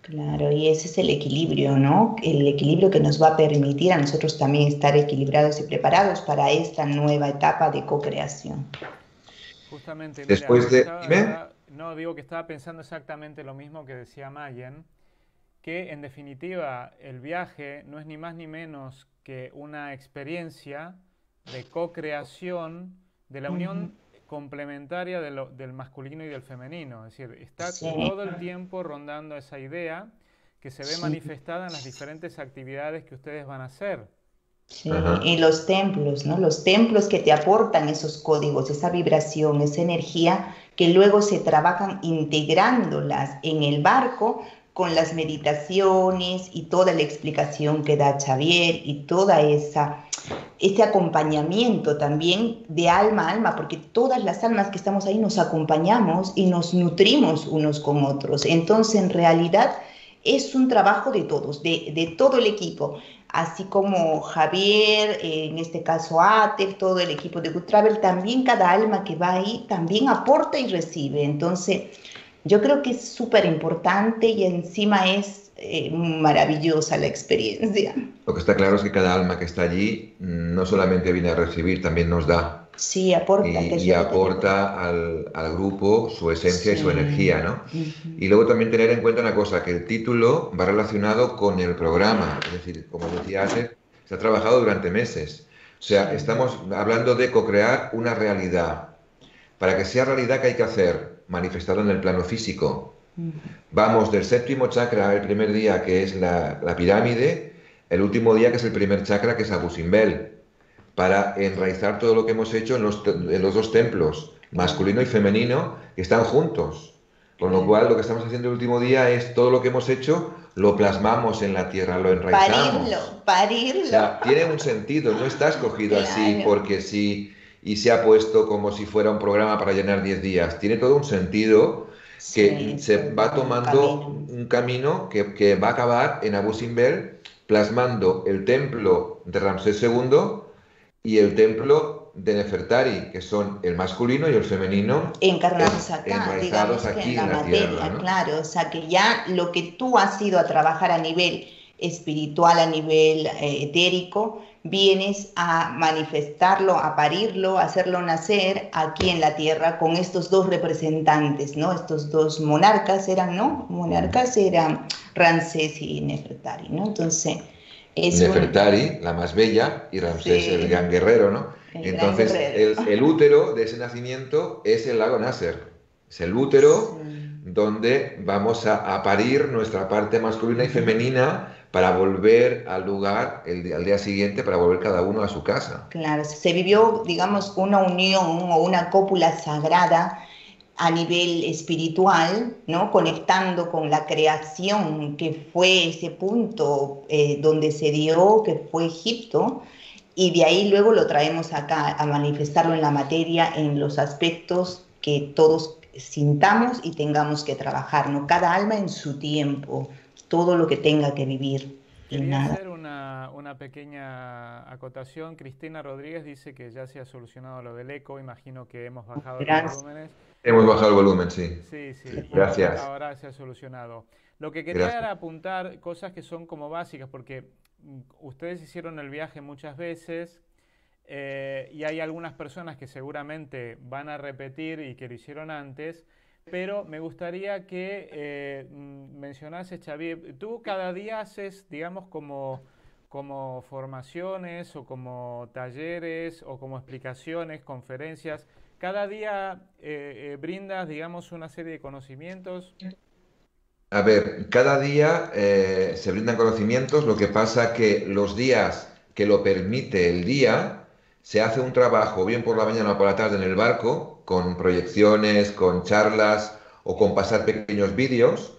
Claro, y ese es el equilibrio, ¿no? El equilibrio que nos va a permitir a nosotros también estar equilibrados y preparados para esta nueva etapa de co-creación. Justamente, después de... no, digo que estaba pensando exactamente lo mismo que decía Mayen, que en definitiva el viaje no es ni más ni menos que una experiencia de co-creación de la unión complementaria del masculino y del femenino. Es decir, está todo el tiempo rondando esa idea que se ve manifestada en las diferentes actividades que ustedes van a hacer. Sí, y los templos, ¿no? Los templos que te aportan esos códigos, esa vibración, esa energía, que luego se trabajan integrándolas en el barco con las meditaciones y toda la explicación que da Xavier y toda esa ese acompañamiento también de alma a alma, porque todas las almas que estamos ahí nos acompañamos y nos nutrimos unos con otros. Entonces, en realidad, es un trabajo de todos, de, de todo el equipo, así como Javier, en este caso Atel, todo el equipo de Good Travel, también cada alma que va ahí también aporta y recibe. Entonces, yo creo que es súper importante y encima es eh, maravillosa la experiencia. Lo que está claro es que cada alma que está allí no solamente viene a recibir, también nos da. Sí, aporta. Y, aporta al, al, grupo su esencia y su energía, ¿no? Y luego también tener en cuenta una cosa, que el título va relacionado con el programa. Es decir, como decía antes, se ha trabajado durante meses. O sea, estamos hablando de co-crear una realidad. Para que sea realidad, ¿qué hay que hacer? manifestado en el plano físico. Vamos del séptimo chakra el primer día, que es la, pirámide, el último día, que es el primer chakra, que es Abu Simbel. para enraizar todo lo que hemos hecho en los, en los dos templos, masculino y femenino, que están juntos. Con lo cual, lo que estamos haciendo el último día es todo lo que hemos hecho, lo plasmamos en la tierra, lo enraizamos. Parirlo, parirlo. O sea, tiene un sentido, no está escogido así porque sí y se ha puesto como si fuera un programa para llenar 10 días. Tiene todo un sentido que se va tomando un camino, que, que, va a acabar en Abu Simbel plasmando el templo de Ramsés II y el templo de Nefertari, que son el masculino y el femenino encarnados acá, aquí en la, materia, claro, o sea que ya lo que tú has ido a trabajar a nivel espiritual, a nivel eh, etérico, vienes a manifestarlo, a parirlo, a hacerlo nacer aquí en la tierra con estos dos representantes, ¿no? Estos dos monarcas eran, ¿no? Monarcas eran Ramsés y Nefertari, ¿no? Entonces... Es Nefertari, la más bella, y Ramsés, el gran guerrero, ¿no? Entonces, el, útero de ese nacimiento es el lago Nasser. Es el útero donde vamos a, a, parir nuestra parte masculina y femenina para volver al lugar el, al día siguiente, para volver cada uno a su casa. Claro, se vivió, digamos, una unión o una cópula sagrada a nivel espiritual, ¿no? conectando con la creación, que fue ese punto eh, donde se dio, que fue Egipto, y de ahí luego lo traemos acá a manifestarlo en la materia, en los aspectos que todos sintamos y tengamos que trabajar, ¿no? cada alma en su tiempo, todo lo que tenga que vivir. Quería hacer una, una, pequeña acotación. Cristina Rodríguez dice que ya se ha solucionado lo del eco. Imagino que hemos bajado los volúmenes. Hemos bajado el volumen, sí. Sí, sí. Gracias. Ahora se ha solucionado. Lo que quería era apuntar cosas que son como básicas, porque mm, ustedes hicieron el viaje muchas veces eh, y hay algunas personas que seguramente van a repetir y que lo hicieron antes pero me gustaría que eh, mm, mencionases, Xavier, tú cada día haces, digamos, como, como formaciones o como talleres o como explicaciones, conferencias, cada día eh, eh, brindas, digamos, una serie de conocimientos. A ver, cada día se brindan conocimientos, lo que pasa que los días que lo permite el día, se hace un trabajo bien por la mañana o por la tarde en el barco, con proyecciones, con charlas o con pasar pequeños vídeos.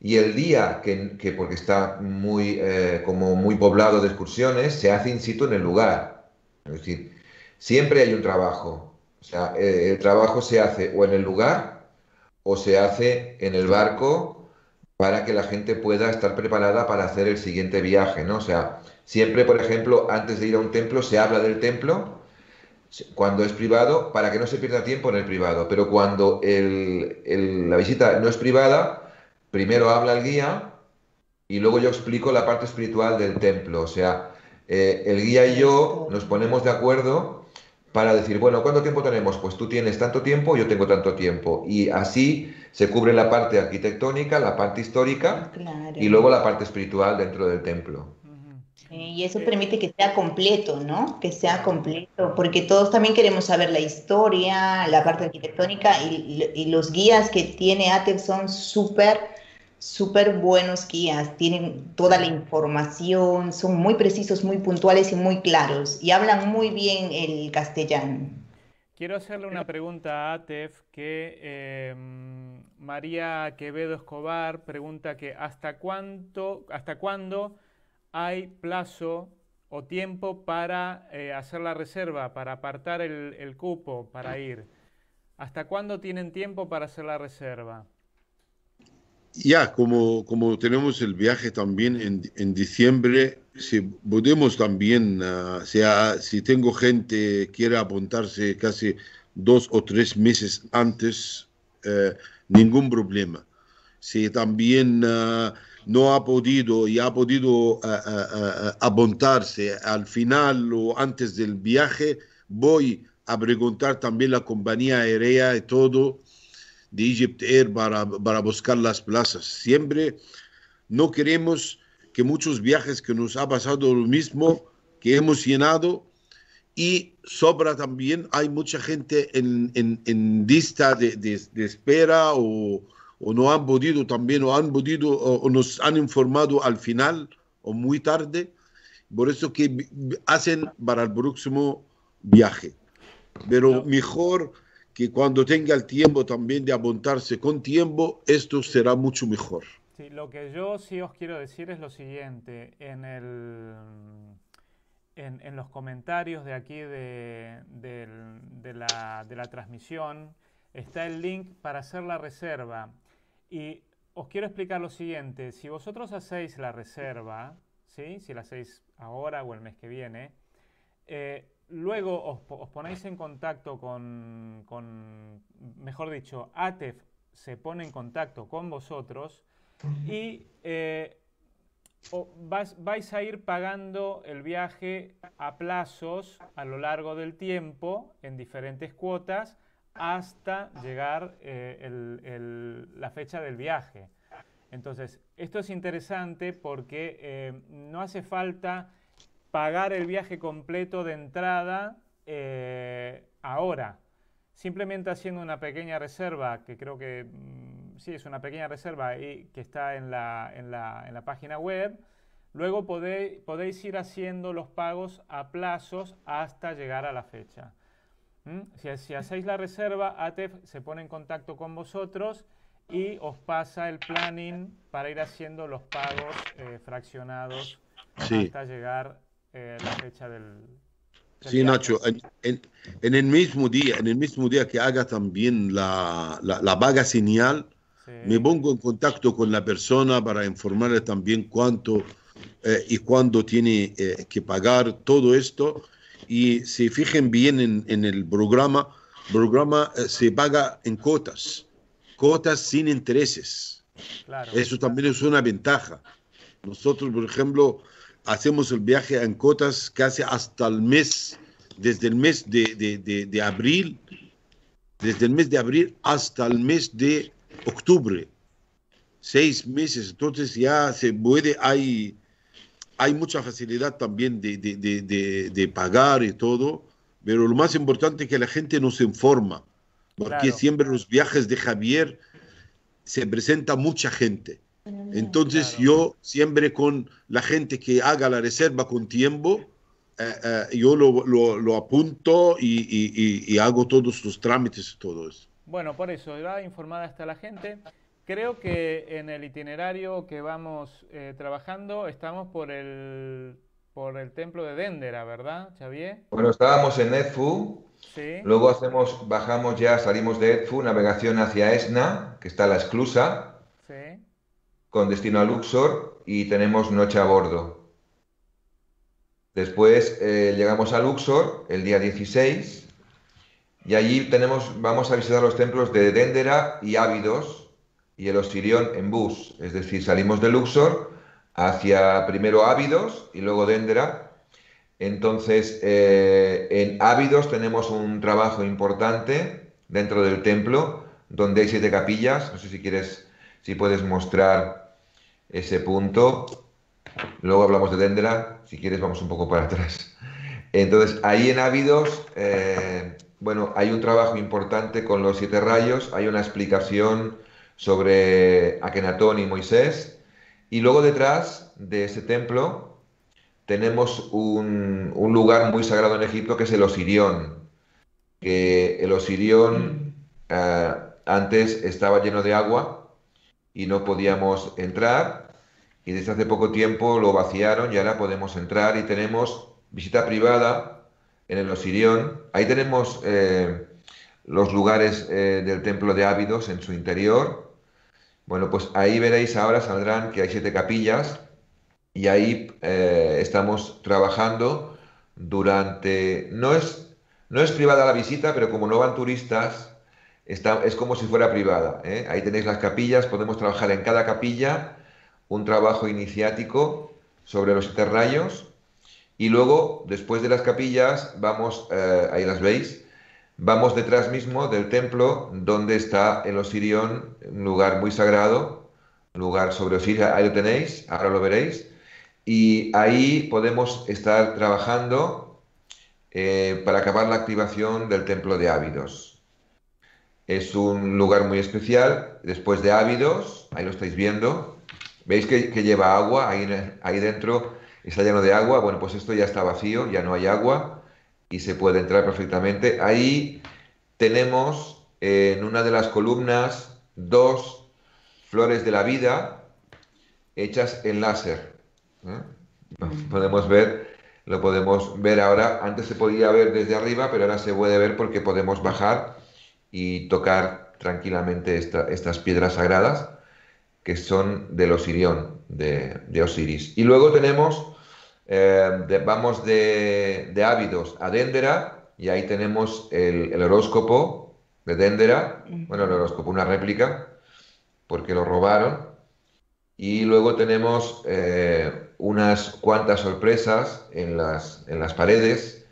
Y el día que, porque está muy, eh, como muy poblado de excursiones, se hace in situ en el lugar. Es decir, siempre hay un trabajo. O sea, eh, el trabajo se hace o en el lugar o se hace en el barco para que la gente pueda estar preparada para hacer el siguiente viaje, ¿no? O sea, siempre, por ejemplo, antes de ir a un templo se habla del templo cuando es privado, para que no se pierda tiempo en el privado. Pero cuando la visita no es privada, primero habla el guía y luego yo explico la parte espiritual del templo. O sea, eh, el guía y yo nos ponemos de acuerdo para decir, bueno, ¿cuánto tiempo tenemos? Pues tú tienes tanto tiempo, yo tengo tanto tiempo. Y así se cubre la parte arquitectónica, la parte histórica y luego la parte espiritual dentro del templo y eso permite que sea completo, ¿no? Que sea completo, porque todos también queremos saber la historia, la parte arquitectónica y, los guías que tiene ATEP son súper, súper buenos guías, tienen toda la información, son muy precisos, muy puntuales y muy claros y hablan muy bien el castellano. Quiero hacerle una pregunta a ATEF que em, María Quevedo Escobar pregunta que hasta cuánto, hasta cuándo hay plazo o tiempo para eh, hacer la reserva, para apartar el, cupo, para ir. ¿Hasta cuándo tienen tiempo para hacer la reserva? Ya, como, como tenemos el viaje también en, diciembre, si podemos también, uh, sea, si tengo gente que quiere apuntarse casi dos o tres meses antes, eh, ningún problema. Si también... Uh, no ha podido y ha podido eh, eh, eh, apuntarse al final o antes del viaje, voy a preguntar también la compañía aérea y todo de Egypt Air para, para buscar las plazas. Siempre no queremos que muchos viajes que nos ha pasado lo mismo, que hemos llenado y sobra también, hay mucha gente en, en, en lista de, de, de espera o, o no han podido también, o han podido, o, nos han informado al final o muy tarde. por eso que hacen para el próximo viaje. Pero mejor que cuando tenga el tiempo también de apuntarse con tiempo, esto será mucho mejor. Sí, lo que yo sí os quiero decir es lo siguiente. En, el, en, los comentarios de aquí de, la, de la transmisión está el link para hacer la reserva. Y os quiero explicar lo siguiente. Si vosotros hacéis la reserva, ¿sí? si la hacéis ahora o el mes que viene, eh, luego os, ponéis en contacto con, mejor dicho, ATEF se pone en contacto con vosotros y eh, vais, a ir pagando el viaje a plazos a lo largo del tiempo en diferentes cuotas hasta llegar eh, la fecha del viaje. Entonces, esto es interesante porque eh, no hace falta pagar el viaje completo de entrada eh, ahora. Simplemente haciendo una pequeña reserva, que creo que mm, sí es una pequeña reserva que está en la, en la, página web, luego podéis, podéis, ir haciendo los pagos a plazos hasta llegar a la fecha. ¿Mm? Si, si, hacéis la reserva, ATEF se pone en contacto con vosotros y os pasa el planning para ir haciendo los pagos eh, fraccionados hasta llegar eh, la fecha del, Sí, Nacho, en, el mismo día, en el mismo día que haga también la, la, vaga señal, me pongo en contacto con la persona para informarle también cuánto eh, y cuándo tiene eh, que pagar todo esto. Y se fijen bien en, en el programa, programa se paga en cuotas, cuotas sin intereses. Eso también es una ventaja. Nosotros, por ejemplo, hacemos el viaje en cotas casi hasta el mes, desde el mes de, abril, desde el mes de abril hasta el mes de octubre. Seis meses, entonces ya se puede, hay, hay mucha facilidad también de, pagar y todo, pero lo más importante es que la gente nos informa, porque siempre los viajes de Javier se presenta mucha gente. Entonces yo siempre con la gente que haga la reserva con tiempo, eh, eh, yo lo, lo, apunto y, y, hago todos los trámites y todo eso. Bueno, por eso, va informada está la gente. Creo que en el itinerario que vamos eh, trabajando estamos por el, por el templo de Dendera, ¿verdad, Xavier? Bueno, estábamos en Edfu, sí. luego hacemos, bajamos ya, salimos de Edfu, navegación hacia Esna, que está la esclusa, con destino a Luxor y tenemos noche a bordo. Después eh, llegamos a Luxor el día 16 y allí tenemos, vamos a visitar los templos de Dendera y Ávidos y el Osirión en bus. Es decir, salimos de Luxor hacia primero Ávidos y luego Dendera. Entonces, eh, en Ávidos tenemos un trabajo importante dentro del templo donde hay siete capillas. No sé si quieres, si puedes mostrar ese punto. Luego hablamos de Dendera, si quieres vamos un poco para atrás. Entonces, ahí en Ávidos, eh, bueno, hay un trabajo importante con los siete rayos, hay una explicación sobre Akenatón y Moisés, y luego detrás de ese templo tenemos un, lugar muy sagrado en Egipto que es el Osirión, que el Osirión eh, antes estaba lleno de agua y no podíamos entrar, y desde hace poco tiempo lo vaciaron y ahora podemos entrar y tenemos visita privada en el Osirión. Ahí tenemos eh, los lugares eh, del templo de Ávidos en su interior. Bueno, pues ahí veréis ahora saldrán que hay siete capillas y ahí eh, estamos trabajando durante... No es, no es privada la visita, pero como no van turistas, está, es como si fuera privada. Ahí tenéis las capillas, podemos trabajar en cada capilla un trabajo iniciático sobre los siete rayos y luego, después de las capillas, vamos, eh, ahí las veis, vamos detrás mismo del templo donde está el Osirión, un lugar muy sagrado, lugar sobre Osiris, ahí lo tenéis, ahora lo veréis, y ahí podemos estar trabajando eh, para acabar la activación del templo de Ávidos. Es un lugar muy especial, después de Ávidos, ahí lo estáis viendo, ¿Veis que, lleva agua ahí, ahí dentro? está lleno de agua. Bueno, pues esto ya está vacío, ya no hay agua y se puede entrar perfectamente. Ahí tenemos en una de las columnas dos flores de la vida hechas en láser. ¿eh? Podemos ver, lo podemos ver ahora. Antes se podía ver desde arriba, pero ahora se puede ver porque podemos bajar y tocar tranquilamente estas piedras sagradas que son del Osirión, de, Osiris. Y luego tenemos, eh, vamos de, de, Ávidos a Déndera, y ahí tenemos el, horóscopo de Déndera, bueno, el horóscopo, una réplica, porque lo robaron. Y luego tenemos eh, unas cuantas sorpresas en las, en las paredes,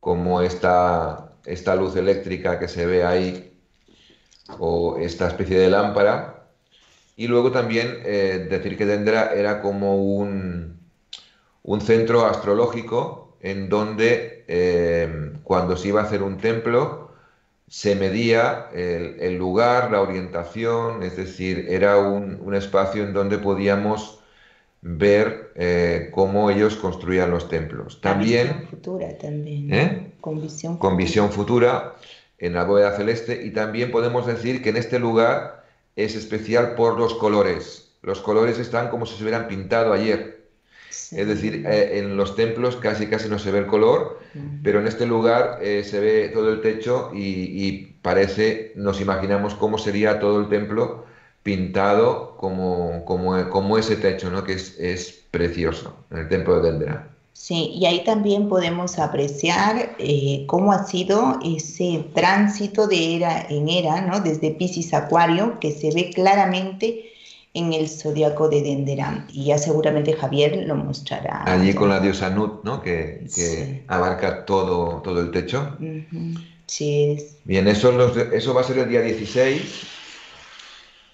como esta, esta luz eléctrica que se ve ahí, o esta especie de lámpara, y luego también eh, decir que Dendra era como un, un centro astrológico en donde eh, cuando se iba a hacer un templo se medía el, lugar, la orientación, es decir, era un, espacio en donde podíamos ver eh, cómo ellos construían los templos. También, visión futura también. Con visión Con visión futura en la bóveda celeste y también podemos decir que en este lugar es especial por los colores. Los colores están como si se hubieran pintado ayer. Es decir, eh, en los templos casi casi no se ve el color, pero en este lugar eh, se ve todo el techo y, parece, nos imaginamos cómo sería todo el templo pintado como, como, como ese techo, ¿no? que es, es precioso en el templo de Dendera. Sí, y ahí también podemos apreciar eh, cómo ha sido ese tránsito de era en era, ¿no? Desde Pisces Acuario, que se ve claramente en el zodiaco de Denderán. Y ya seguramente Javier lo mostrará. Allí con la diosa Nut, ¿no? Que, abarca todo, todo el techo. Sí. Bien, eso, eso va a ser el día 16.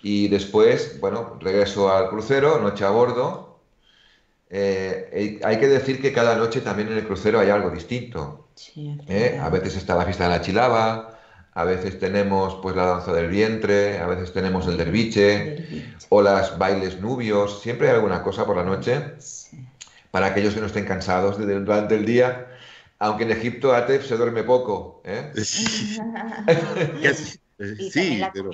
Y después, bueno, regreso al crucero, noche a bordo eh, hay que decir que cada noche también en el crucero hay algo distinto. ¿eh? A veces está la fiesta de la chilaba, a veces tenemos pues la danza del vientre, a veces tenemos el derviche, o las bailes nubios, siempre hay alguna cosa por la noche para aquellos que no estén cansados durante el día. Aunque en Egipto Atef se duerme poco. ¿eh? sí, pero,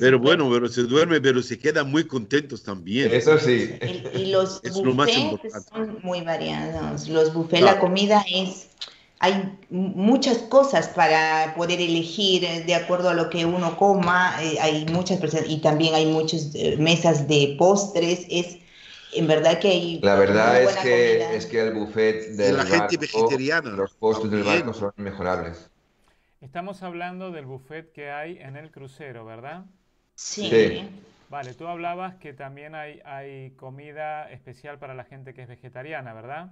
pero bueno, pero se duerme, pero se quedan muy contentos también. Eso sí. y los buffets son muy variados. Los buffets, la comida es, hay muchas cosas para poder elegir de acuerdo a lo que uno coma. Eh, hay muchas personas y también hay muchas eh, mesas de postres. Es en verdad que hay. La verdad es que, es que el buffet de la gente vegetariana. Los postres del barco son mejorables. Estamos hablando del buffet que hay en el crucero, ¿verdad? Sí. Vale, tú hablabas que también hay, hay comida especial para la gente que es vegetariana, ¿verdad?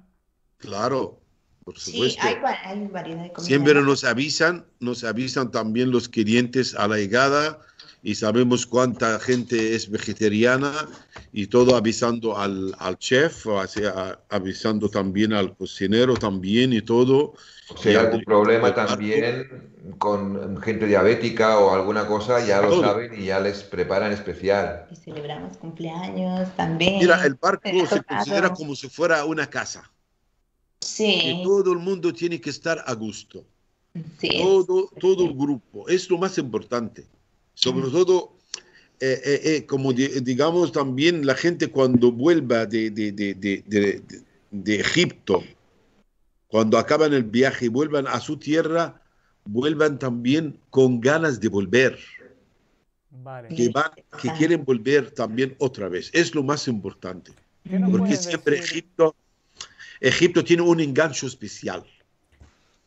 Claro, por supuesto. Sí, hay, hay variedad de comida. Siempre nos avisan, nos avisan también los clientes a la llegada y sabemos cuánta gente es vegetariana y todo avisando al, al chef, o avisando también al cocinero también y todo. Si hay algún problema también con gente diabética o alguna cosa, ya lo saben y ya les preparan especial. Y celebramos cumpleaños también. Mira, el barco se considera como si fuera una casa. Sí. Que todo el mundo tiene que estar a gusto. Sí. Todo, todo el grupo. Es lo más importante. Sobre todo, eh, eh, eh, como digamos también la gente cuando vuelva de, de, de, de, Egipto, cuando acaban el viaje y vuelvan a su tierra, vuelvan también con ganas de volver. Que, van, que quieren volver también otra vez. Es lo más importante. Porque siempre Egipto, Egipto tiene un engancho especial.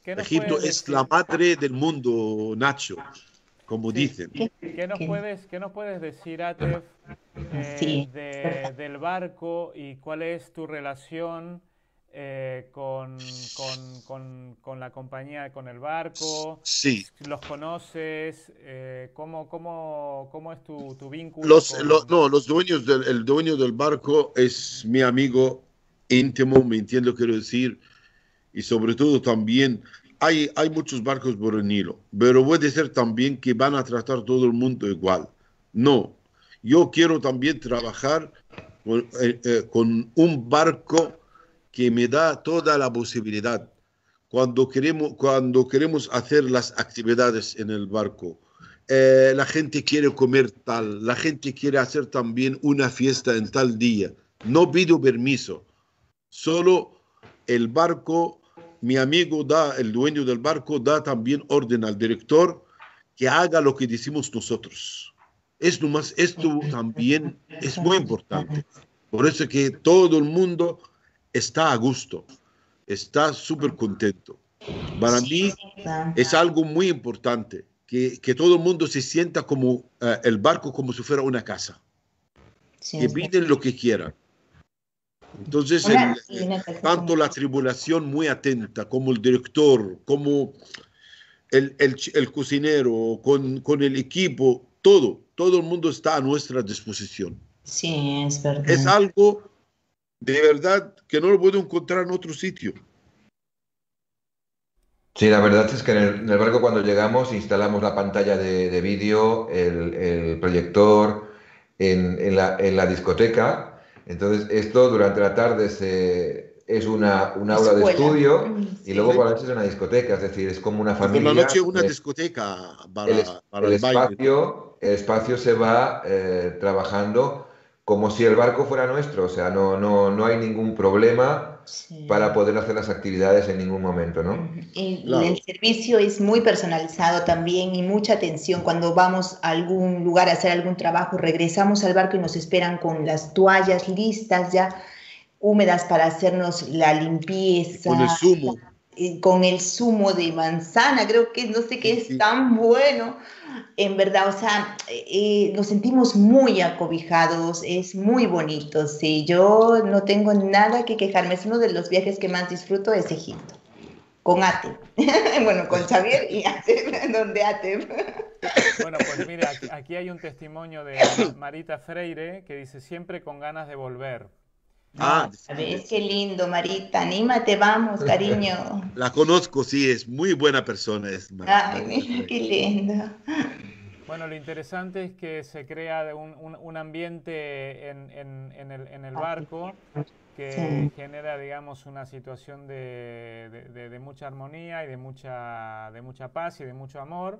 Egipto es la madre del mundo, Nacho como dicen. ¿Qué, nos puedes, ¿Qué nos puedes decir, Atef, eh, del barco y cuál es tu relación eh, con, con, con, la compañía, con el barco? Sí. ¿Los conoces? Eh, ¿cómo, cómo, cómo, es tu, tu vínculo? Los, no, los dueños del, el dueño del barco es mi amigo íntimo, me entiendo, quiero decir, y sobre todo también hay, muchos barcos por el Nilo, pero puede ser también que van a tratar todo el mundo igual. No, yo quiero también trabajar con, eh, eh, un barco que me da toda la posibilidad cuando queremos, cuando queremos hacer las actividades en el barco. Eh, la gente quiere comer tal, la gente quiere hacer también una fiesta en tal día. No pido permiso, solo el barco, mi amigo da, el dueño del barco da también orden al director que haga lo que decimos nosotros. Esto, más, esto también es muy importante. Por eso que todo el mundo está a gusto, está súper contento. Para mí es algo muy importante que, que todo el mundo se sienta como uh, el barco como si fuera una casa. Sí, que piden lo que quieran. Entonces, el, tanto la tribulación muy atenta, como el director, como el, el, el cocinero, con, con, el equipo, todo, todo el mundo está a nuestra disposición. Sí, es verdad. Es algo de verdad que no lo puedo encontrar en otro sitio. Sí, la verdad es que en el, en el barco cuando llegamos instalamos la pantalla de, de vídeo, el, el, proyector en, en, la, en, la, discoteca. Entonces esto durante la tarde se, es una, una aula de estudio sí. y luego por la noche es una discoteca, es decir, es como una familia. Por la noche una discoteca para el, para el, espacio, el espacio se va eh, trabajando como si el barco fuera nuestro, o sea, no, no, no hay ningún problema sí. para poder hacer las actividades en ningún momento, ¿no? Y claro. El servicio es muy personalizado también y mucha atención. Cuando vamos a algún lugar a hacer algún trabajo, regresamos al barco y nos esperan con las toallas listas ya húmedas para hacernos la limpieza. Con el zumo. Con el zumo de manzana, creo que no sé qué es tan bueno en verdad, o sea, eh, nos sentimos muy acobijados, es muy bonito, sí, yo no tengo nada que quejarme, es uno de los viajes que más disfruto es Egipto, con Ate, bueno, con Xavier y Ate, donde Ate. Bueno, pues mira, aquí, aquí hay un testimonio de Marita Freire que dice siempre con ganas de volver. Ah, ¿Ves qué lindo, Marita? Anímate, vamos, cariño. La conozco, sí, es muy buena persona. Es Ay, mira, qué lindo. Bueno, lo interesante es que se crea un, un, un ambiente en, en, en, el, en, el, barco que sí. genera, digamos, una situación de, de, de, mucha armonía y de mucha, de mucha paz y de mucho amor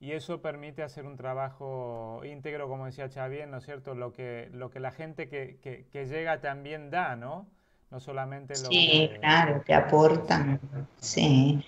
y eso permite hacer un trabajo íntegro, como decía Xavier, ¿no es cierto? Lo que, lo que la gente que, que, que llega también da, ¿no? No solamente lo Sí, que... claro, te aportan, sí.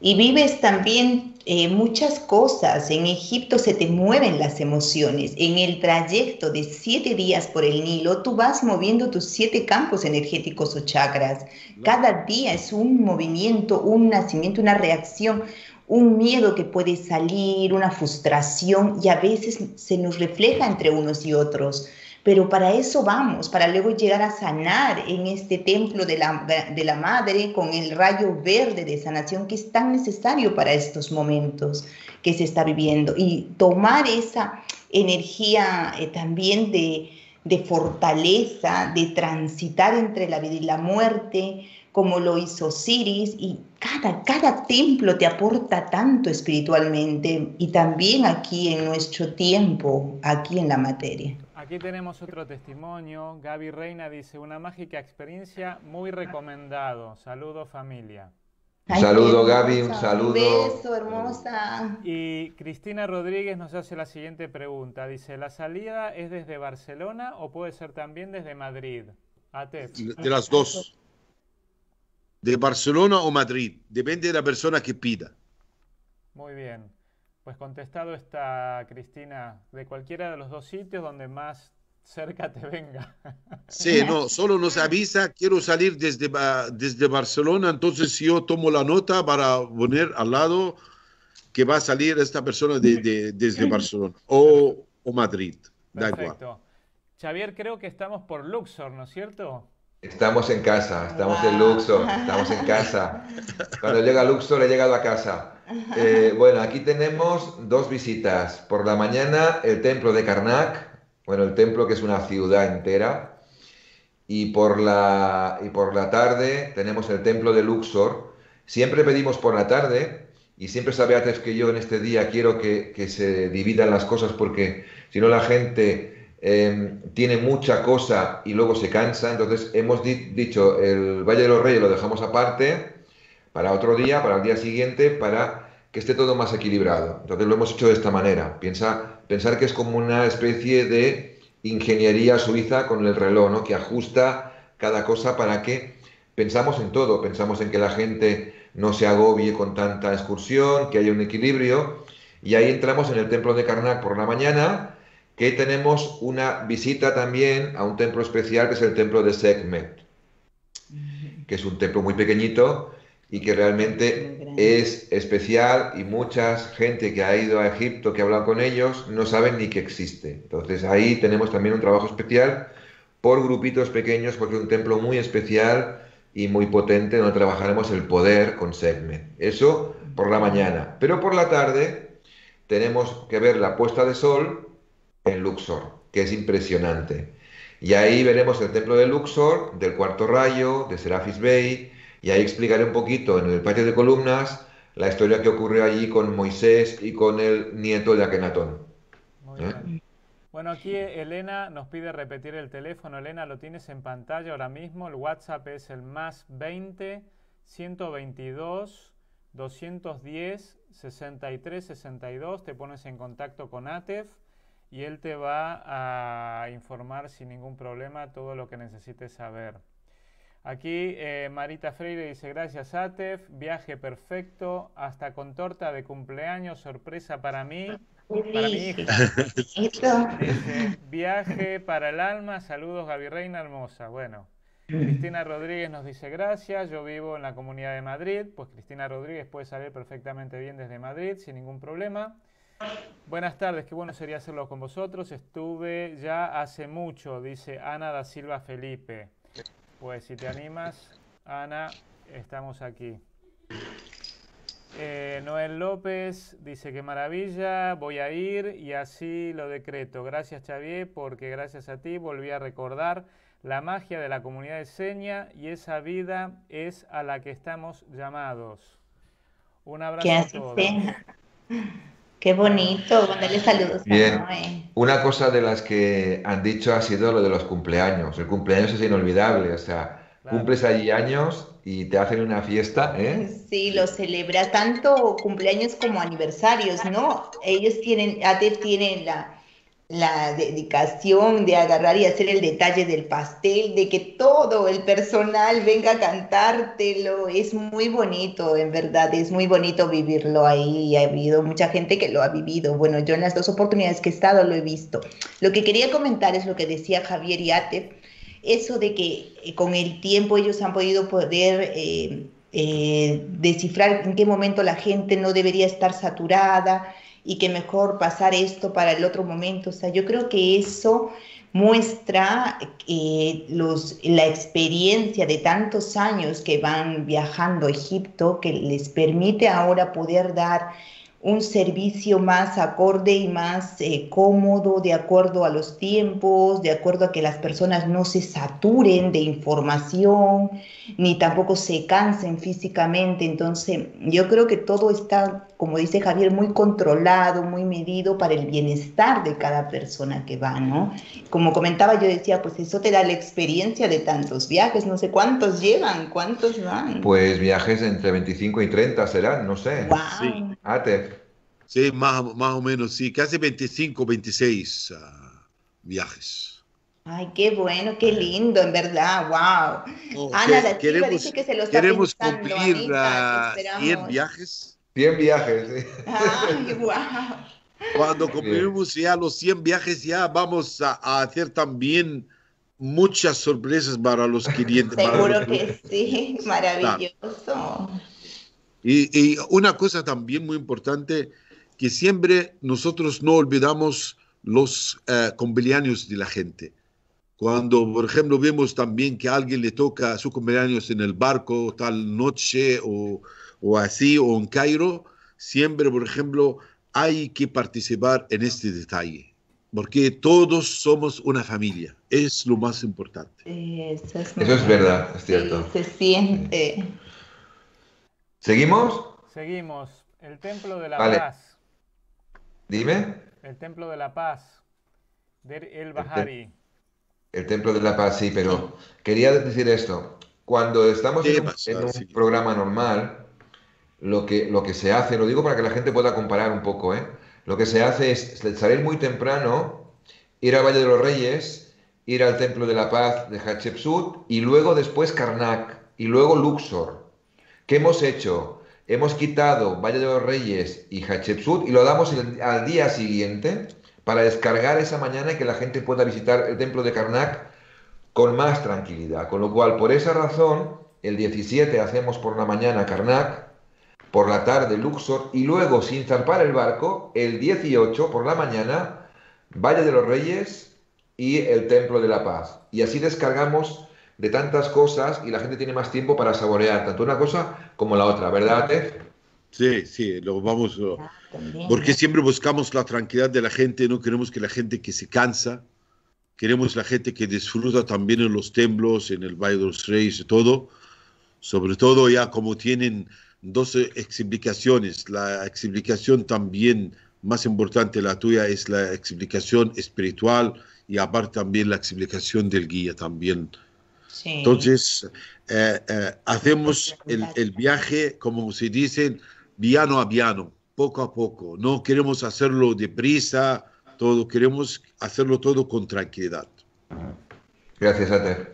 Y vives también eh, muchas cosas. En Egipto se te mueven las emociones. En el trayecto de siete días por el Nilo, tú vas moviendo tus siete campos energéticos o chakras. Cada día es un movimiento, un nacimiento, una reacción un miedo que puede salir, una frustración y a veces se nos refleja entre unos y otros. Pero para eso vamos, para luego llegar a sanar en este templo de la, de la madre con el rayo verde de sanación que es tan necesario para estos momentos que se está viviendo. Y tomar esa energía eh, también de, de fortaleza, de transitar entre la vida y la muerte, como lo hizo Osiris, y cada, cada templo te aporta tanto espiritualmente y también aquí en nuestro tiempo, aquí en la materia. Aquí tenemos otro testimonio. Gaby Reina dice, una mágica experiencia muy recomendado. Saludo familia. Un saludo Gaby, un saludo. Un beso, hermosa. Y Cristina Rodríguez nos hace la siguiente pregunta. Dice, ¿la salida es desde Barcelona o puede ser también desde Madrid? Atef. De las dos de Barcelona o Madrid, depende de la persona que pida. Muy bien, pues contestado está Cristina, de cualquiera de los dos sitios donde más cerca te venga. Sí, no, solo nos avisa, quiero salir desde, desde Barcelona, entonces yo tomo la nota para poner al lado que va a salir esta persona de, de, desde Barcelona o, o Madrid. Perfecto. Da igual. Xavier, creo que estamos por Luxor, ¿no es cierto? Estamos en casa, estamos wow. en Luxor, estamos en casa. Cuando llega Luxor he llegado a casa. Eh, bueno, aquí tenemos dos visitas. Por la mañana el templo de Karnak, bueno, el templo que es una ciudad entera. Y por la, y por la tarde tenemos el templo de Luxor. Siempre pedimos por la tarde y siempre sabe antes que yo en este día quiero que, que se dividan las cosas porque si no la gente em, tiene mucha cosa y luego se cansa. Entonces hemos dicho, el Valle de los Reyes lo dejamos aparte para otro día, para el día siguiente, para que esté todo más equilibrado. Entonces lo hemos hecho de esta manera. Piensa, pensar que es como una especie de ingeniería suiza con el reloj, ¿no? que ajusta cada cosa para que pensamos en todo, pensamos en que la gente no se agobie con tanta excursión, que haya un equilibrio. Y ahí entramos en el templo de Karnak por la mañana, que tenemos una visita también a un templo especial que es el templo de Sekhmet, que es un templo muy pequeñito y que realmente es especial y mucha gente que ha ido a Egipto, que ha hablado con ellos, no saben ni que existe. Entonces ahí tenemos también un trabajo especial por grupitos pequeños, porque es un templo muy especial y muy potente donde trabajaremos el poder con Segme. Eso por la mañana. Pero por la tarde tenemos que ver la puesta de sol en Luxor, que es impresionante. Y ahí veremos el templo de Luxor, del cuarto rayo, de Serafis Bey, y ahí explicaré un poquito en el patio de columnas la historia que ocurrió allí con Moisés y con el nieto de Akenatón. ¿Eh? Bueno, aquí Elena nos pide repetir el teléfono. Elena, lo tienes en pantalla ahora mismo. El WhatsApp es el más 20 122 210 63 62. Te pones en contacto con ATEF y él te va a informar sin ningún problema todo lo que necesites saber. Aquí eh, Marita Freire dice, gracias Atef, viaje perfecto, hasta con torta de cumpleaños, sorpresa para mí, para mi hija. viaje para el alma, saludos Gaby Reina Hermosa. Bueno, Cristina Rodríguez nos dice, gracias, yo vivo en la Comunidad de Madrid, pues Cristina Rodríguez puede salir perfectamente bien desde Madrid, sin ningún problema. Buenas tardes, qué bueno sería hacerlo con vosotros. Estuve ya hace mucho, dice Ana da Silva Felipe. Pues si te animas, Ana, estamos aquí. Eh, Noel López dice que maravilla, voy a ir y así lo decreto. Gracias Xavier, porque gracias a ti volví a recordar la magia de la comunidad de seña y esa vida es a la que estamos llamados. Un abrazo a todos. Qué bonito, mandarle saludos Bien. Una cosa de las que han dicho ha sido lo de los cumpleaños. El cumpleaños es inolvidable, o sea, cumples allí años y te hacen una fiesta, ¿eh? Sí, lo celebra tanto cumpleaños como aniversarios, ¿no? Ellos tienen, ATEF tienen la, la dedicación de agarrar y hacer el detalle del pastel, de que todo el personal venga a cantártelo, es muy bonito, en verdad, es muy bonito vivirlo ahí ha habido mucha gente que lo ha vivido. Bueno, yo en las dos oportunidades que he estado lo he visto. Lo que quería comentar es lo que decía Javier y Ate, eso de que eh, con el tiempo ellos han podido poder... Eh, eh, descifrar en qué momento la gente no debería estar saturada, y que mejor pasar esto para el otro momento. O sea, yo creo que eso muestra eh, los, la experiencia de tantos años que van viajando a Egipto, que les permite ahora poder dar un servicio más acorde y más eh, cómodo, de acuerdo a los tiempos, de acuerdo a que las personas no se saturen de información, ni tampoco se cansen físicamente. Entonces, yo creo que todo está, como dice Javier, muy controlado, muy medido para el bienestar de cada persona que va, ¿no? Como comentaba, yo decía, pues eso te da la experiencia de tantos viajes, no sé cuántos llevan, cuántos van. Pues viajes entre 25 y 30 serán, no sé. Wow. Sí, más, más o menos, sí, casi 25, 26 ah, viajes. Ay, qué bueno, qué lindo, en verdad, wow. Ana da queremos, dice que se lo está Queremos cumplir Anita, 100 viajes. 100 viajes, sí. Ay, wow. Cuando cumplimos ya los 100 viajes, ya vamos a, a hacer también muchas sorpresas para los clientes. Seguro que sí, maravilloso. Y, una cosa también muy importante, que siempre nosotros no olvidamos los eh, cumpleaños de la gente. Cuando, por ejemplo, vemos también que a alguien le toca su cumpleaños en el barco tal noche o, o así, o en Cairo, siempre, por ejemplo, hay que participar en este detalle, porque todos somos una familia, es lo más importante. Eso es, Eso es verdad, es cierto. se siente. ¿Seguimos? Seguimos. El Templo de la Paz. Dime. El Templo de la Paz. el Bahari. El, Templo de la Paz, sí, pero quería decir esto. Cuando estamos en, un, programa normal, lo que, lo que se hace, lo digo para que la gente pueda comparar un poco, ¿eh? lo que se hace es salir muy temprano, ir al Valle de los Reyes, ir al Templo de la Paz de Hatshepsut y luego después Karnak y luego Luxor. ¿Qué hemos hecho? Hemos quitado Valle de los Reyes y Hatshepsut y lo damos al día siguiente para descargar esa mañana y que la gente pueda visitar el templo de Karnak con más tranquilidad. Con lo cual, por esa razón, el 17 hacemos por la mañana Karnak, por la tarde Luxor y luego, sin zarpar el barco, el 18 por la mañana, Valle de los Reyes y el Templo de la Paz. Y así descargamos de tantas cosas y la gente tiene más tiempo para saborear tanto una cosa como la otra, ¿verdad, Tef? Sí, sí, lo vamos, porque siempre buscamos la tranquilidad de la gente, no queremos que la gente que se cansa, queremos la gente que disfruta también en los templos, en el Valle de los Reyes y todo, sobre todo ya como tienen dos explicaciones, la explicación también más importante, la tuya, es la explicación espiritual y aparte también la explicación del guía también entonces, eh, eh, hacemos el, el, viaje, como se dice, piano a piano, poco a poco. No queremos hacerlo deprisa, todo, queremos hacerlo todo con tranquilidad. Gracias, Ater.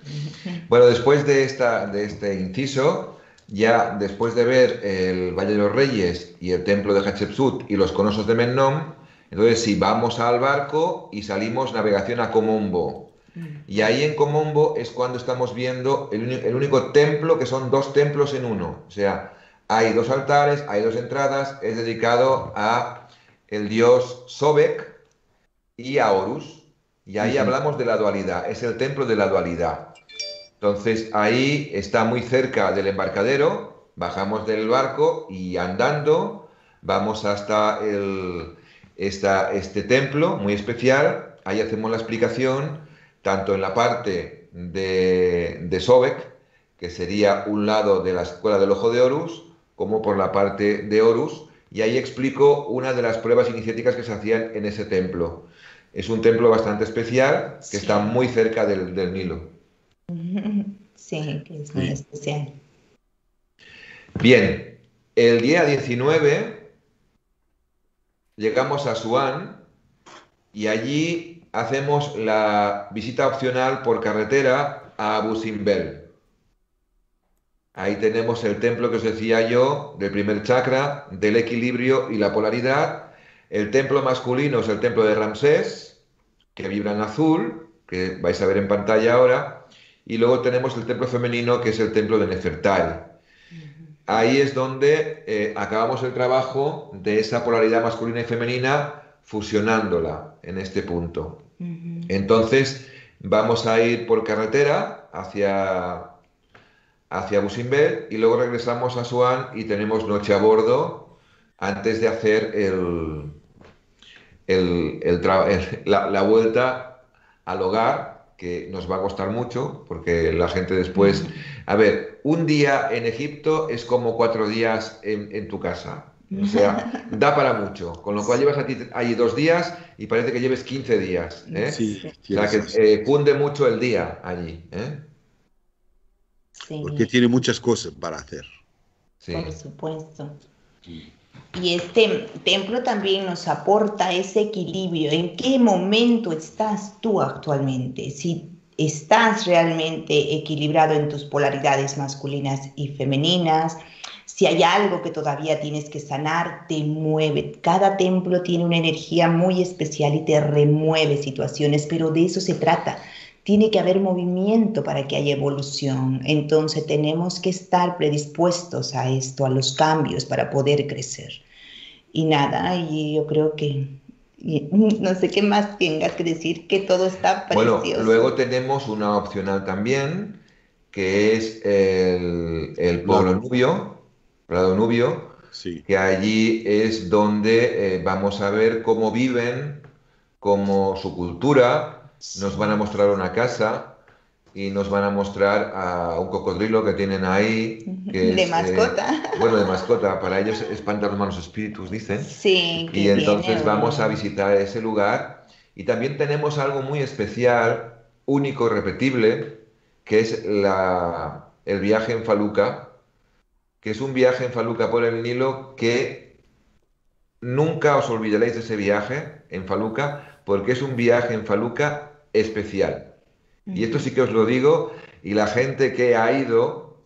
Bueno, después de, esta, de este inciso, ya después de ver el Valle de los Reyes y el templo de Hatshepsut y los conosos de Mennom, entonces sí, vamos al barco y salimos navegación a Comombo, y ahí en Comombo es cuando estamos viendo el, único templo que son dos templos en uno. O sea, hay dos altares, hay dos entradas, es dedicado a el dios Sobek y a Horus. Y ahí hablamos de la dualidad, es el templo de la dualidad. Entonces ahí está muy cerca del embarcadero, bajamos del barco y andando vamos hasta el, este templo muy especial, ahí hacemos la explicación tanto en la parte de, de Sobek, que sería un lado de la escuela del ojo de Horus, como por la parte de Horus, y ahí explico una de las pruebas iniciáticas que se hacían en ese templo. Es un templo bastante especial que está muy cerca del, del, Nilo. Sí, que es muy especial. Bien, el día 19 llegamos a Suán y allí hacemos la visita opcional por carretera a Abu Simbel. Ahí tenemos el templo que os decía yo, del primer chakra, del equilibrio y la polaridad. El templo masculino es el templo de Ramsés, que vibra en azul, que vais a ver en pantalla ahora. Y luego tenemos el templo femenino, que es el templo de Nefertari. Ahí es donde eh, acabamos el trabajo de esa polaridad masculina y femenina fusionándola en este punto. Entonces, vamos a ir por carretera hacia, hacia Busimbel y luego regresamos a Suan y tenemos noche a bordo antes de hacer el, el, la, la, vuelta al hogar, que nos va a costar mucho, porque la gente después... A ver, un día en Egipto es como cuatro días en, en tu casa. O sea, da para mucho. Con lo cual llevas ahí dos días y parece que lleves 15 días. ¿eh? Sí, o sea, que eh, cunde mucho el día allí. ¿eh? Porque tiene muchas cosas para hacer. Por supuesto. Y este templo también nos aporta ese equilibrio. ¿En qué momento estás tú actualmente? Si estás realmente equilibrado en tus polaridades masculinas y femeninas, si hay algo que todavía tienes que sanar, te mueve. Cada templo tiene una energía muy especial y te remueve situaciones, pero de eso se trata. Tiene que haber movimiento para que haya evolución. Entonces tenemos que estar predispuestos a esto, a los cambios para poder crecer. Y nada, y yo creo que no sé qué más tengas que decir, que todo está precioso. Bueno, luego tenemos una opcional también, que es el, el pueblo nubio, Prado Nubio, que allí es donde eh, vamos a ver cómo viven, cómo su cultura, nos van a mostrar una casa y nos van a mostrar a un cocodrilo que tienen ahí. Que de eh, mascota. bueno, de mascota, para ellos espanta los malos espíritus, dicen. Sí. Y entonces vamos a visitar ese lugar Y también tenemos algo muy especial, único, repetible, que es la, el viaje en Faluca, que es un viaje en Faluca por el Nilo que nunca os olvidaréis de ese viaje en Faluca, porque es un viaje en Faluca especial. Y esto sí que os lo digo, y la gente que ha ido,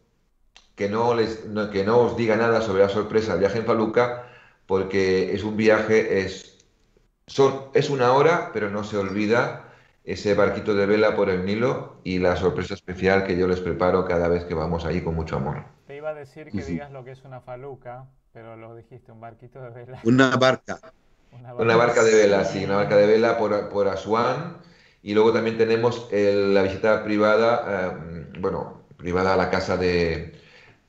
que no, les, que no os diga nada sobre la sorpresa del viaje en Faluca, porque es un viaje, es, son, es una hora, pero no se olvida ese barquito de vela por el Nilo y la sorpresa especial que yo les preparo cada vez que vamos allí con mucho amor. Te iba a decir que digas lo que es una faluca, pero lo dijiste, un barquito de vela. Una barca. Una barca, de vela, sí, una barca de vela por, por Asuán. Y luego también tenemos la visita privada, eh, bueno, privada a la casa de,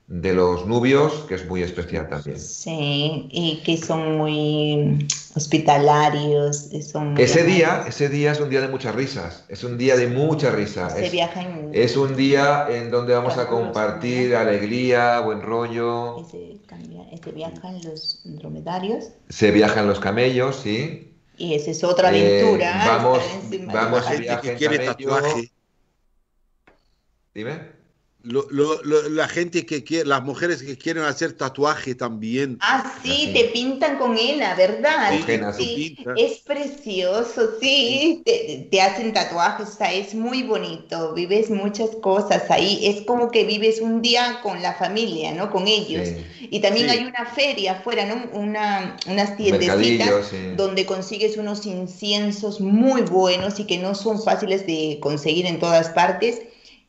de los nubios, que es muy especial también. Sí, y que son muy hospitalarios. Son ese día, ese día es un día de muchas risas, es un día de mucha risa. Se es, en... es un día en donde vamos a compartir alegría, buen rollo. Se, se viajan los dromedarios. Se viajan los camellos, sí. Y esa es otra aventura. Eh, vamos, vamos a viaje en camello. Dime lo, lo, la gente que quiere, las mujeres que quieren hacer tatuaje también. Ah, sí, te pintan con henna, ¿verdad? Sí, es precioso, sí, te, hacen tatuajes, o sea, es muy bonito, vives muchas cosas ahí, es como que vives un día con la familia, ¿no? Con ellos. Y también hay una feria afuera, ¿no? Una, unas tiendecitas donde consigues unos inciensos muy buenos y que no son fáciles de conseguir en todas partes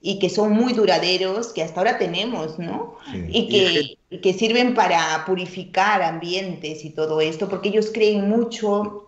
y que son muy duraderos, que hasta ahora tenemos, ¿no? Y, que, que sirven para purificar ambientes y todo esto, porque ellos creen mucho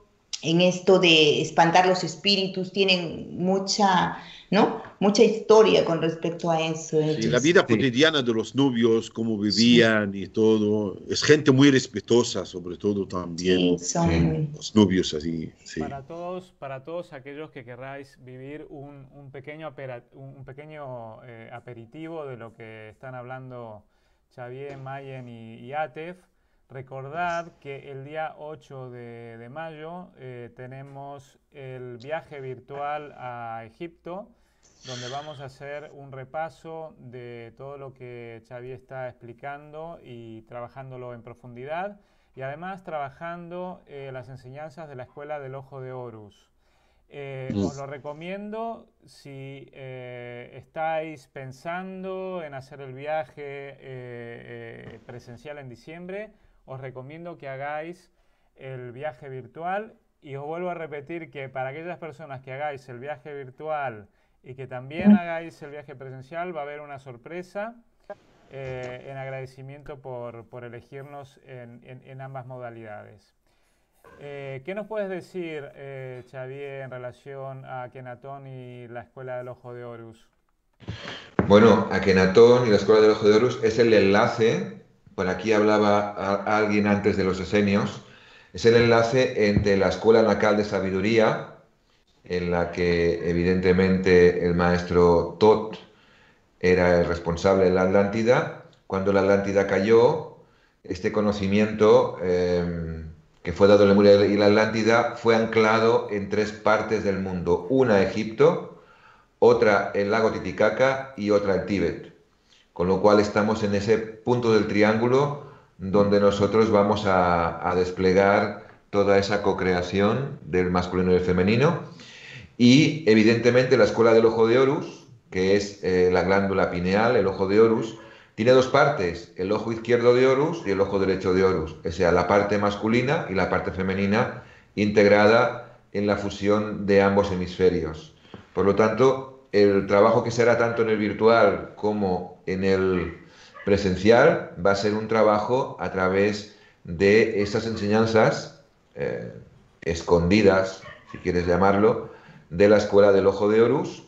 en esto de espantar los espíritus, tienen mucha ¿no? Mucha historia con respecto a eso. la vida cotidiana de los novios, cómo vivían y todo. Es gente muy respetuosa, sobre todo también. son... Los novios así. Para, todos, para todos aquellos que querráis vivir un, un pequeño, un pequeño eh, aperitivo de lo que están hablando Xavier, Mayen y, Atef, Recordad que el día 8 de, mayo eh, tenemos el viaje virtual a Egipto, donde vamos a hacer un repaso de todo lo que Xavi está explicando y trabajándolo en profundidad, y además trabajando eh, las enseñanzas de la Escuela del Ojo de Horus. Eh, mm. os lo recomiendo si estáis pensando en hacer el viaje presencial en diciembre os recomiendo que hagáis el viaje virtual y os vuelvo a repetir que para aquellas personas que hagáis el viaje virtual y que también hagáis el viaje presencial va a haber una sorpresa eh, en agradecimiento por, elegirnos en, ambas modalidades. Eh, ¿Qué nos puedes decir, eh, Xavier, en relación a Kenatón y la Escuela del Ojo de Horus? Bueno, Akenatón y la Escuela del Ojo de Horus es el enlace por aquí hablaba alguien antes de los esenios, es el enlace entre la Escuela Nacal de Sabiduría, en la que evidentemente el maestro Tot era el responsable de la Atlántida. Cuando la Atlántida cayó, este conocimiento em, que fue dado en Lemuria y la Atlántida fue anclado en tres partes del mundo, una Egipto, otra el lago Titicaca y otra el Tíbet. Con lo cual estamos en ese punto del triángulo donde nosotros vamos a, desplegar toda esa co-creación del masculino y el femenino. Y evidentemente la escuela del ojo de Horus, que es eh, la glándula pineal, el ojo de Horus, tiene dos partes, el ojo izquierdo de Horus y el ojo derecho de Horus, o sea, la parte masculina y la parte femenina integrada en la fusión de ambos hemisferios. Por lo tanto, el trabajo que será tanto en el virtual como en el presencial va a ser un trabajo a través de esas enseñanzas eh, escondidas, si quieres llamarlo, de la escuela del ojo de Horus,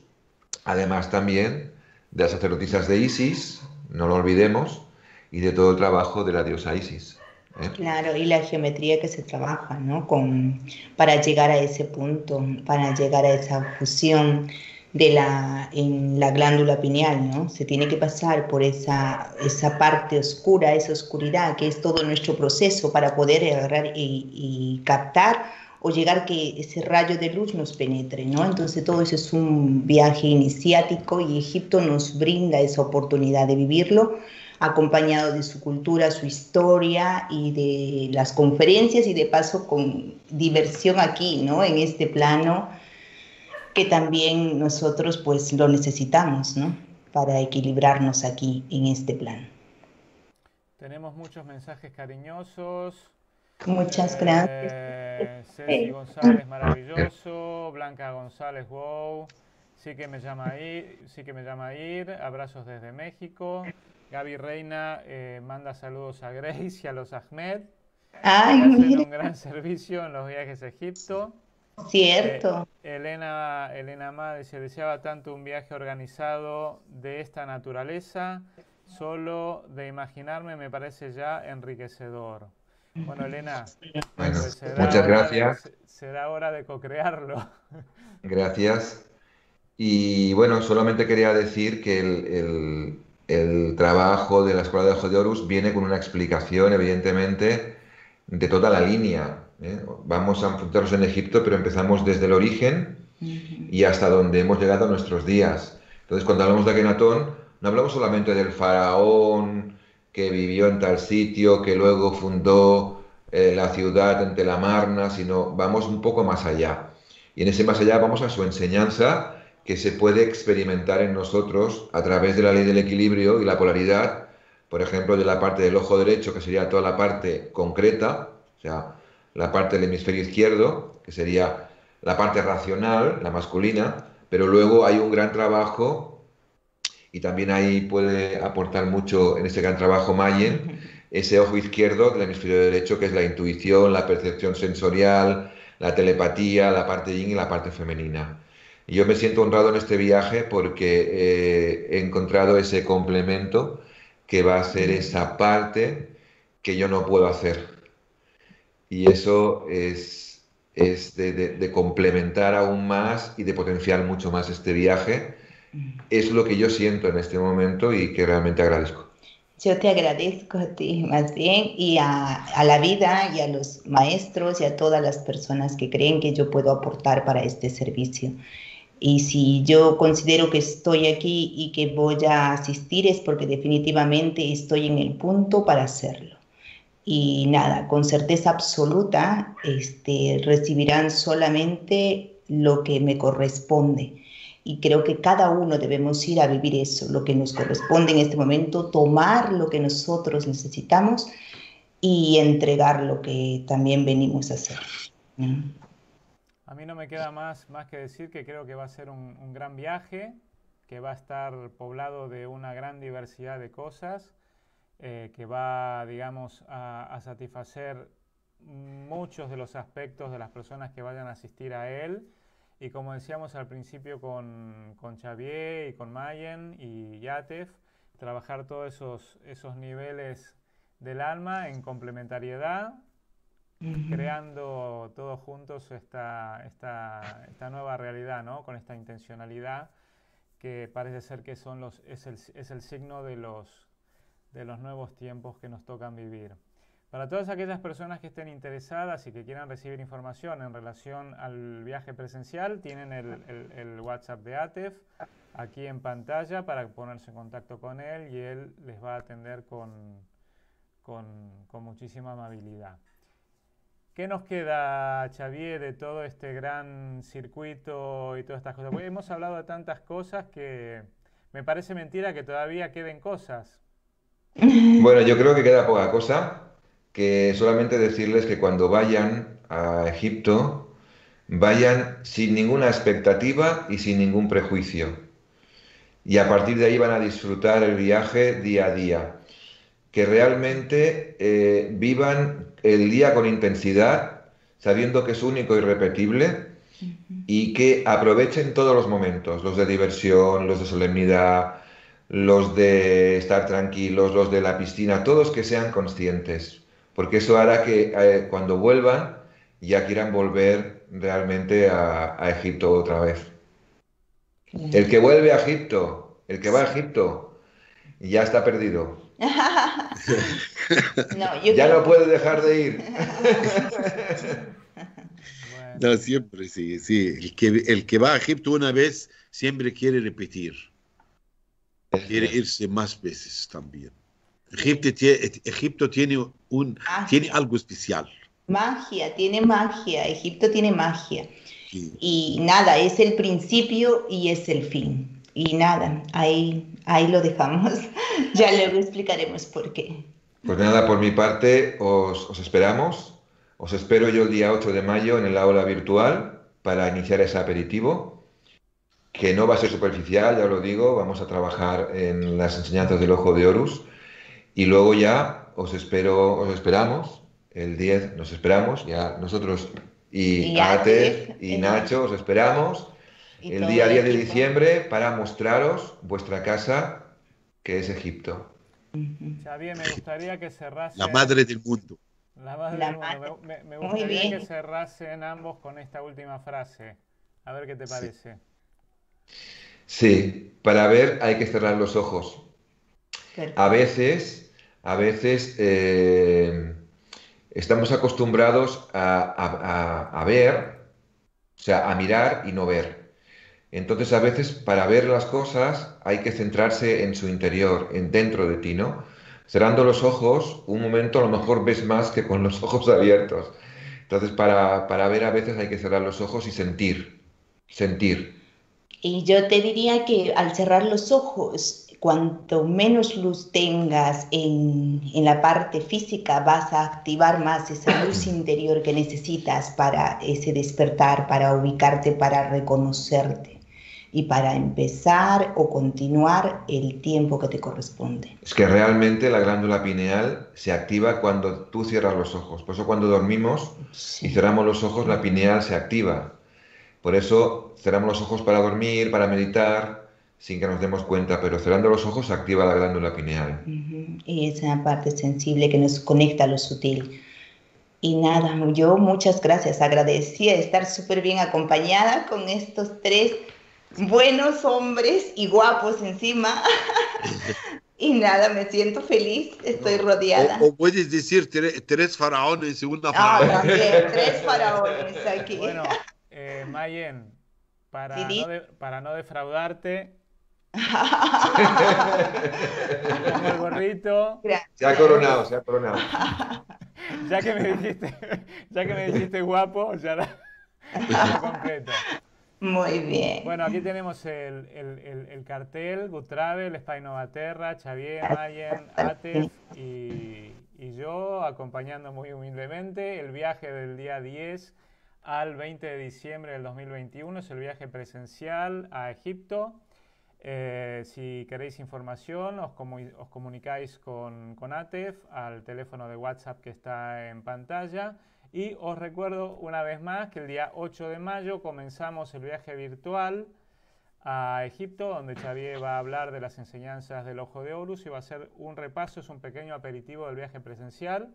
además también de las sacerdotisas de Isis, no lo olvidemos, y de todo el trabajo de la diosa Isis. ¿eh? Claro, y la geometría que se trabaja, ¿no? Con, para llegar a ese punto, para llegar a esa fusión de la, en la glándula pineal, ¿no? Se tiene que pasar por esa, esa parte oscura, esa oscuridad, que es todo nuestro proceso para poder agarrar y, captar o llegar que ese rayo de luz nos penetre, ¿no? Entonces todo eso es un viaje iniciático y Egipto nos brinda esa oportunidad de vivirlo acompañado de su cultura, su historia y de las conferencias y de paso con diversión aquí, ¿no? En este plano que también nosotros pues lo necesitamos, ¿no? Para equilibrarnos aquí en este plano. Tenemos muchos mensajes cariñosos. Muchas eh, gracias. Ceci González, maravilloso. Blanca González, wow. Sí que me llama a ir, sí que me llama a ir. Abrazos desde México. Gaby Reina eh, manda saludos a Grace y a los Ahmed. Ay, hacen un gran servicio en los viajes a Egipto. Cierto. Eh, Elena, Elena Ma dice, deseaba tanto un viaje organizado de esta naturaleza Solo de imaginarme me parece ya enriquecedor. Bueno, Elena, pues muchas gracias. será hora de co-crearlo. Gracias. Y bueno, solamente quería decir que el, trabajo de la Escuela de Ojo de Horus viene con una explicación, evidentemente, de toda la línea. ¿Eh? Vamos a enfocarnos en Egipto, pero empezamos desde el origen y hasta donde hemos llegado a nuestros días. Entonces, cuando hablamos de Akenatón, no hablamos solamente del faraón que vivió en tal sitio, que luego fundó eh, la ciudad ante la Marna, sino vamos un poco más allá. Y en ese más allá vamos a su enseñanza que se puede experimentar en nosotros a través de la ley del equilibrio y la polaridad, por ejemplo, de la parte del ojo derecho, que sería toda la parte concreta, o sea, la parte del hemisferio izquierdo, que sería la parte racional, la masculina, pero luego hay un gran trabajo y también ahí puede aportar mucho en este gran trabajo Mayen, ese ojo izquierdo del hemisferio derecho, que es la intuición, la percepción sensorial, la telepatía, la parte yin y la parte femenina. Y yo me siento honrado en este viaje porque eh, he encontrado ese complemento que va a ser esa parte que yo no puedo hacer. Y eso es, es de, de complementar aún más y de potenciar mucho más este viaje es lo que yo siento en este momento y que realmente agradezco. Yo te agradezco a ti más bien y a, la vida y a los maestros y a todas las personas que creen que yo puedo aportar para este servicio. Y si yo considero que estoy aquí y que voy a asistir es porque definitivamente estoy en el punto para hacerlo. Y nada, con certeza absoluta este, recibirán solamente lo que me corresponde y creo que cada uno debemos ir a vivir eso, lo que nos corresponde en este momento, tomar lo que nosotros necesitamos y entregar lo que también venimos a hacer. A mí no me queda más, más que decir que creo que va a ser un, gran viaje, que va a estar poblado de una gran diversidad de cosas, eh, que va, digamos, a, a satisfacer muchos de los aspectos de las personas que vayan a asistir a él y como decíamos al principio con, con Xavier y con Mayen y Yatef, trabajar todos esos, esos niveles del alma en complementariedad, creando todos juntos esta, esta, esta, nueva realidad, ¿no? con esta intencionalidad que parece ser que son los, es, el, es el signo de los, de los nuevos tiempos que nos tocan vivir. Para todas aquellas personas que estén interesadas y que quieran recibir información en relación al viaje presencial, tienen el, WhatsApp de ATEF aquí en pantalla para ponerse en contacto con él y él les va a atender con, con, muchísima amabilidad. ¿Qué nos queda, Xavier, de todo este gran circuito y todas estas cosas? hemos hablado de tantas cosas que me parece mentira que todavía queden cosas. Bueno, yo creo que queda poca cosa que solamente decirles que cuando vayan a Egipto, vayan sin ninguna expectativa y sin ningún prejuicio. Y a partir de ahí van a disfrutar el viaje día a día. Que realmente eh, vivan el día con intensidad, sabiendo que es único y repetible, y que aprovechen todos los momentos, los de diversión, los de solemnidad, los de estar tranquilos, los de la piscina, todos que sean conscientes porque eso hará que eh, cuando vuelvan ya quieran volver realmente a, Egipto otra vez. El que vuelve a Egipto, el que va a Egipto, ya está perdido. ya no puede dejar de ir. No, siempre, sí, sí. El que, el que va a Egipto una vez siempre quiere repetir. Quiere irse más veces también. Egipto, tiene, Egipto tiene, un, tiene algo especial. Magia, tiene magia. Egipto tiene magia. Y nada, es el principio y es el fin. Y nada, ahí, ahí lo dejamos. ya luego explicaremos por qué. Pues nada, por mi parte, os, os esperamos. Os espero yo el día 8 de mayo en el aula virtual para iniciar ese aperitivo, que no va a ser superficial, ya lo digo, vamos a trabajar en las enseñanzas del ojo de Horus y luego ya os espero, os esperamos, el 10 nos esperamos, ya nosotros y, y Ate y Nacho os esperamos el día 10 de diciembre para mostraros vuestra casa que es Egipto. Xavier, me gustaría que cerrase... La madre del mundo. La Me, gustaría que cerrasen ambos con esta última frase. A ver qué te parece. Sí, para ver hay que cerrar los ojos. A veces, a veces eh, estamos acostumbrados a, ver, o sea, a mirar y no ver. Entonces, a veces para ver las cosas hay que centrarse en su interior, en dentro de ti, ¿no? cerrando los ojos, un momento a lo mejor ves más que con los ojos abiertos. Entonces, para, ver a veces hay que cerrar los ojos y sentir, sentir. Y yo te diría que al cerrar los ojos, cuanto menos luz tengas en, en, la parte física, vas a activar más esa luz interior que necesitas para ese despertar, para ubicarte, para reconocerte y para empezar o continuar el tiempo que te corresponde. Es que realmente la glándula pineal se activa cuando tú cierras los ojos. Por eso cuando dormimos y cerramos los ojos, la pineal se activa. Por eso cerramos los ojos para dormir, para meditar, sin que nos demos cuenta, pero cerrando los ojos se activa la glándula pineal. Y esa parte sensible que nos conecta a lo sutil. Y nada, yo muchas gracias, agradecida de estar súper bien acompañada con estos tres buenos hombres y guapos encima. y nada, me siento feliz, estoy rodeada. O, puedes decir tres, faraones y una Ah, también, tres faraones aquí. Bueno, eh, Mayen, para, no para no defraudarte, el gorrito. Se ha coronado, se ha coronado. ya que me dijiste, ya que me dijiste guapo, ya la, concreto. Muy bien. Bueno, aquí tenemos el, el, cartel, Good Travel, Spy Novaterra, Xavier, Mayen, Atef y, y, yo, acompañando muy humildemente el viaje del día 10 al 20 de diciembre del 2021, es el viaje presencial a Egipto. Eh, si queréis información, os, comunicáis con, con ATEF al teléfono de WhatsApp que está en pantalla. Y os recuerdo una vez más que el día 8 de mayo comenzamos el viaje virtual a Egipto, donde Xavier va a hablar de las enseñanzas del Ojo de Horus y va a ser un repaso, es un pequeño aperitivo del viaje presencial,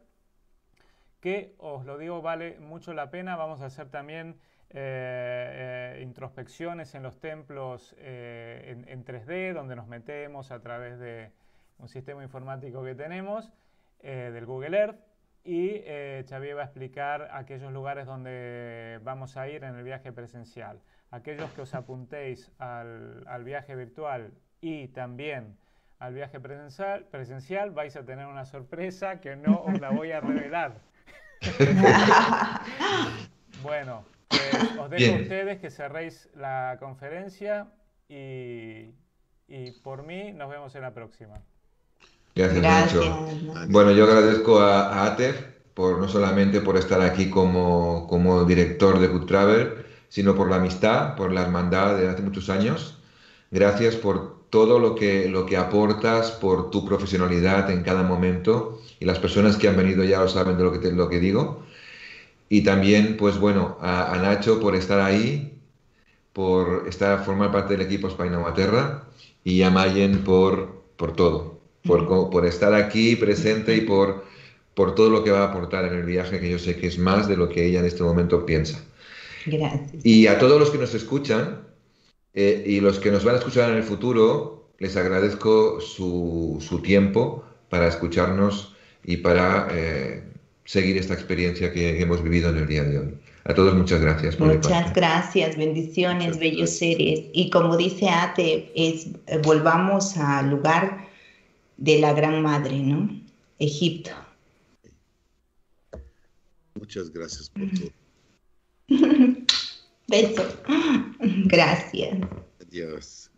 que os lo digo, vale mucho la pena. Vamos a hacer también eh, eh, introspecciones en los templos eh, en, en, 3D, donde nos metemos a través de un sistema informático que tenemos, del Google Earth y eh, Xavier va a explicar aquellos lugares donde vamos a ir en el viaje presencial. Aquellos que os apuntéis al, al viaje virtual y también al viaje presencial, presencial, vais a tener una sorpresa que no os la voy a revelar. bueno, pues os dejo a ustedes que cerréis la conferencia y, y por mí nos vemos en la próxima. Gracias, mucho. Bueno, yo agradezco a, a por no solamente por estar aquí como, como director de Good Travel, sino por la amistad, por la hermandad de hace muchos años. Gracias por todo lo que, lo que aportas, por tu profesionalidad en cada momento. Y las personas que han venido ya lo saben de lo que, te, lo que digo. Y también, pues bueno, a, Nacho por estar ahí, por estar, formar parte del equipo España Materra y a Mayen por, por todo por, por estar aquí presente y por, por todo lo que va a aportar en el viaje, que yo sé que es más de lo que ella en este momento piensa. Gracias. Y a todos los que nos escuchan eh, y los que nos van a escuchar en el futuro, les agradezco su, su tiempo para escucharnos y para eh, seguir esta experiencia que hemos vivido en el día de hoy. A todos muchas gracias. Por muchas gracias, bendiciones, bellos seres. Y como dice Ate, es, eh, volvamos al lugar de la Gran Madre, ¿no? Egipto. Muchas gracias por todo. Beso. Gracias. Adiós.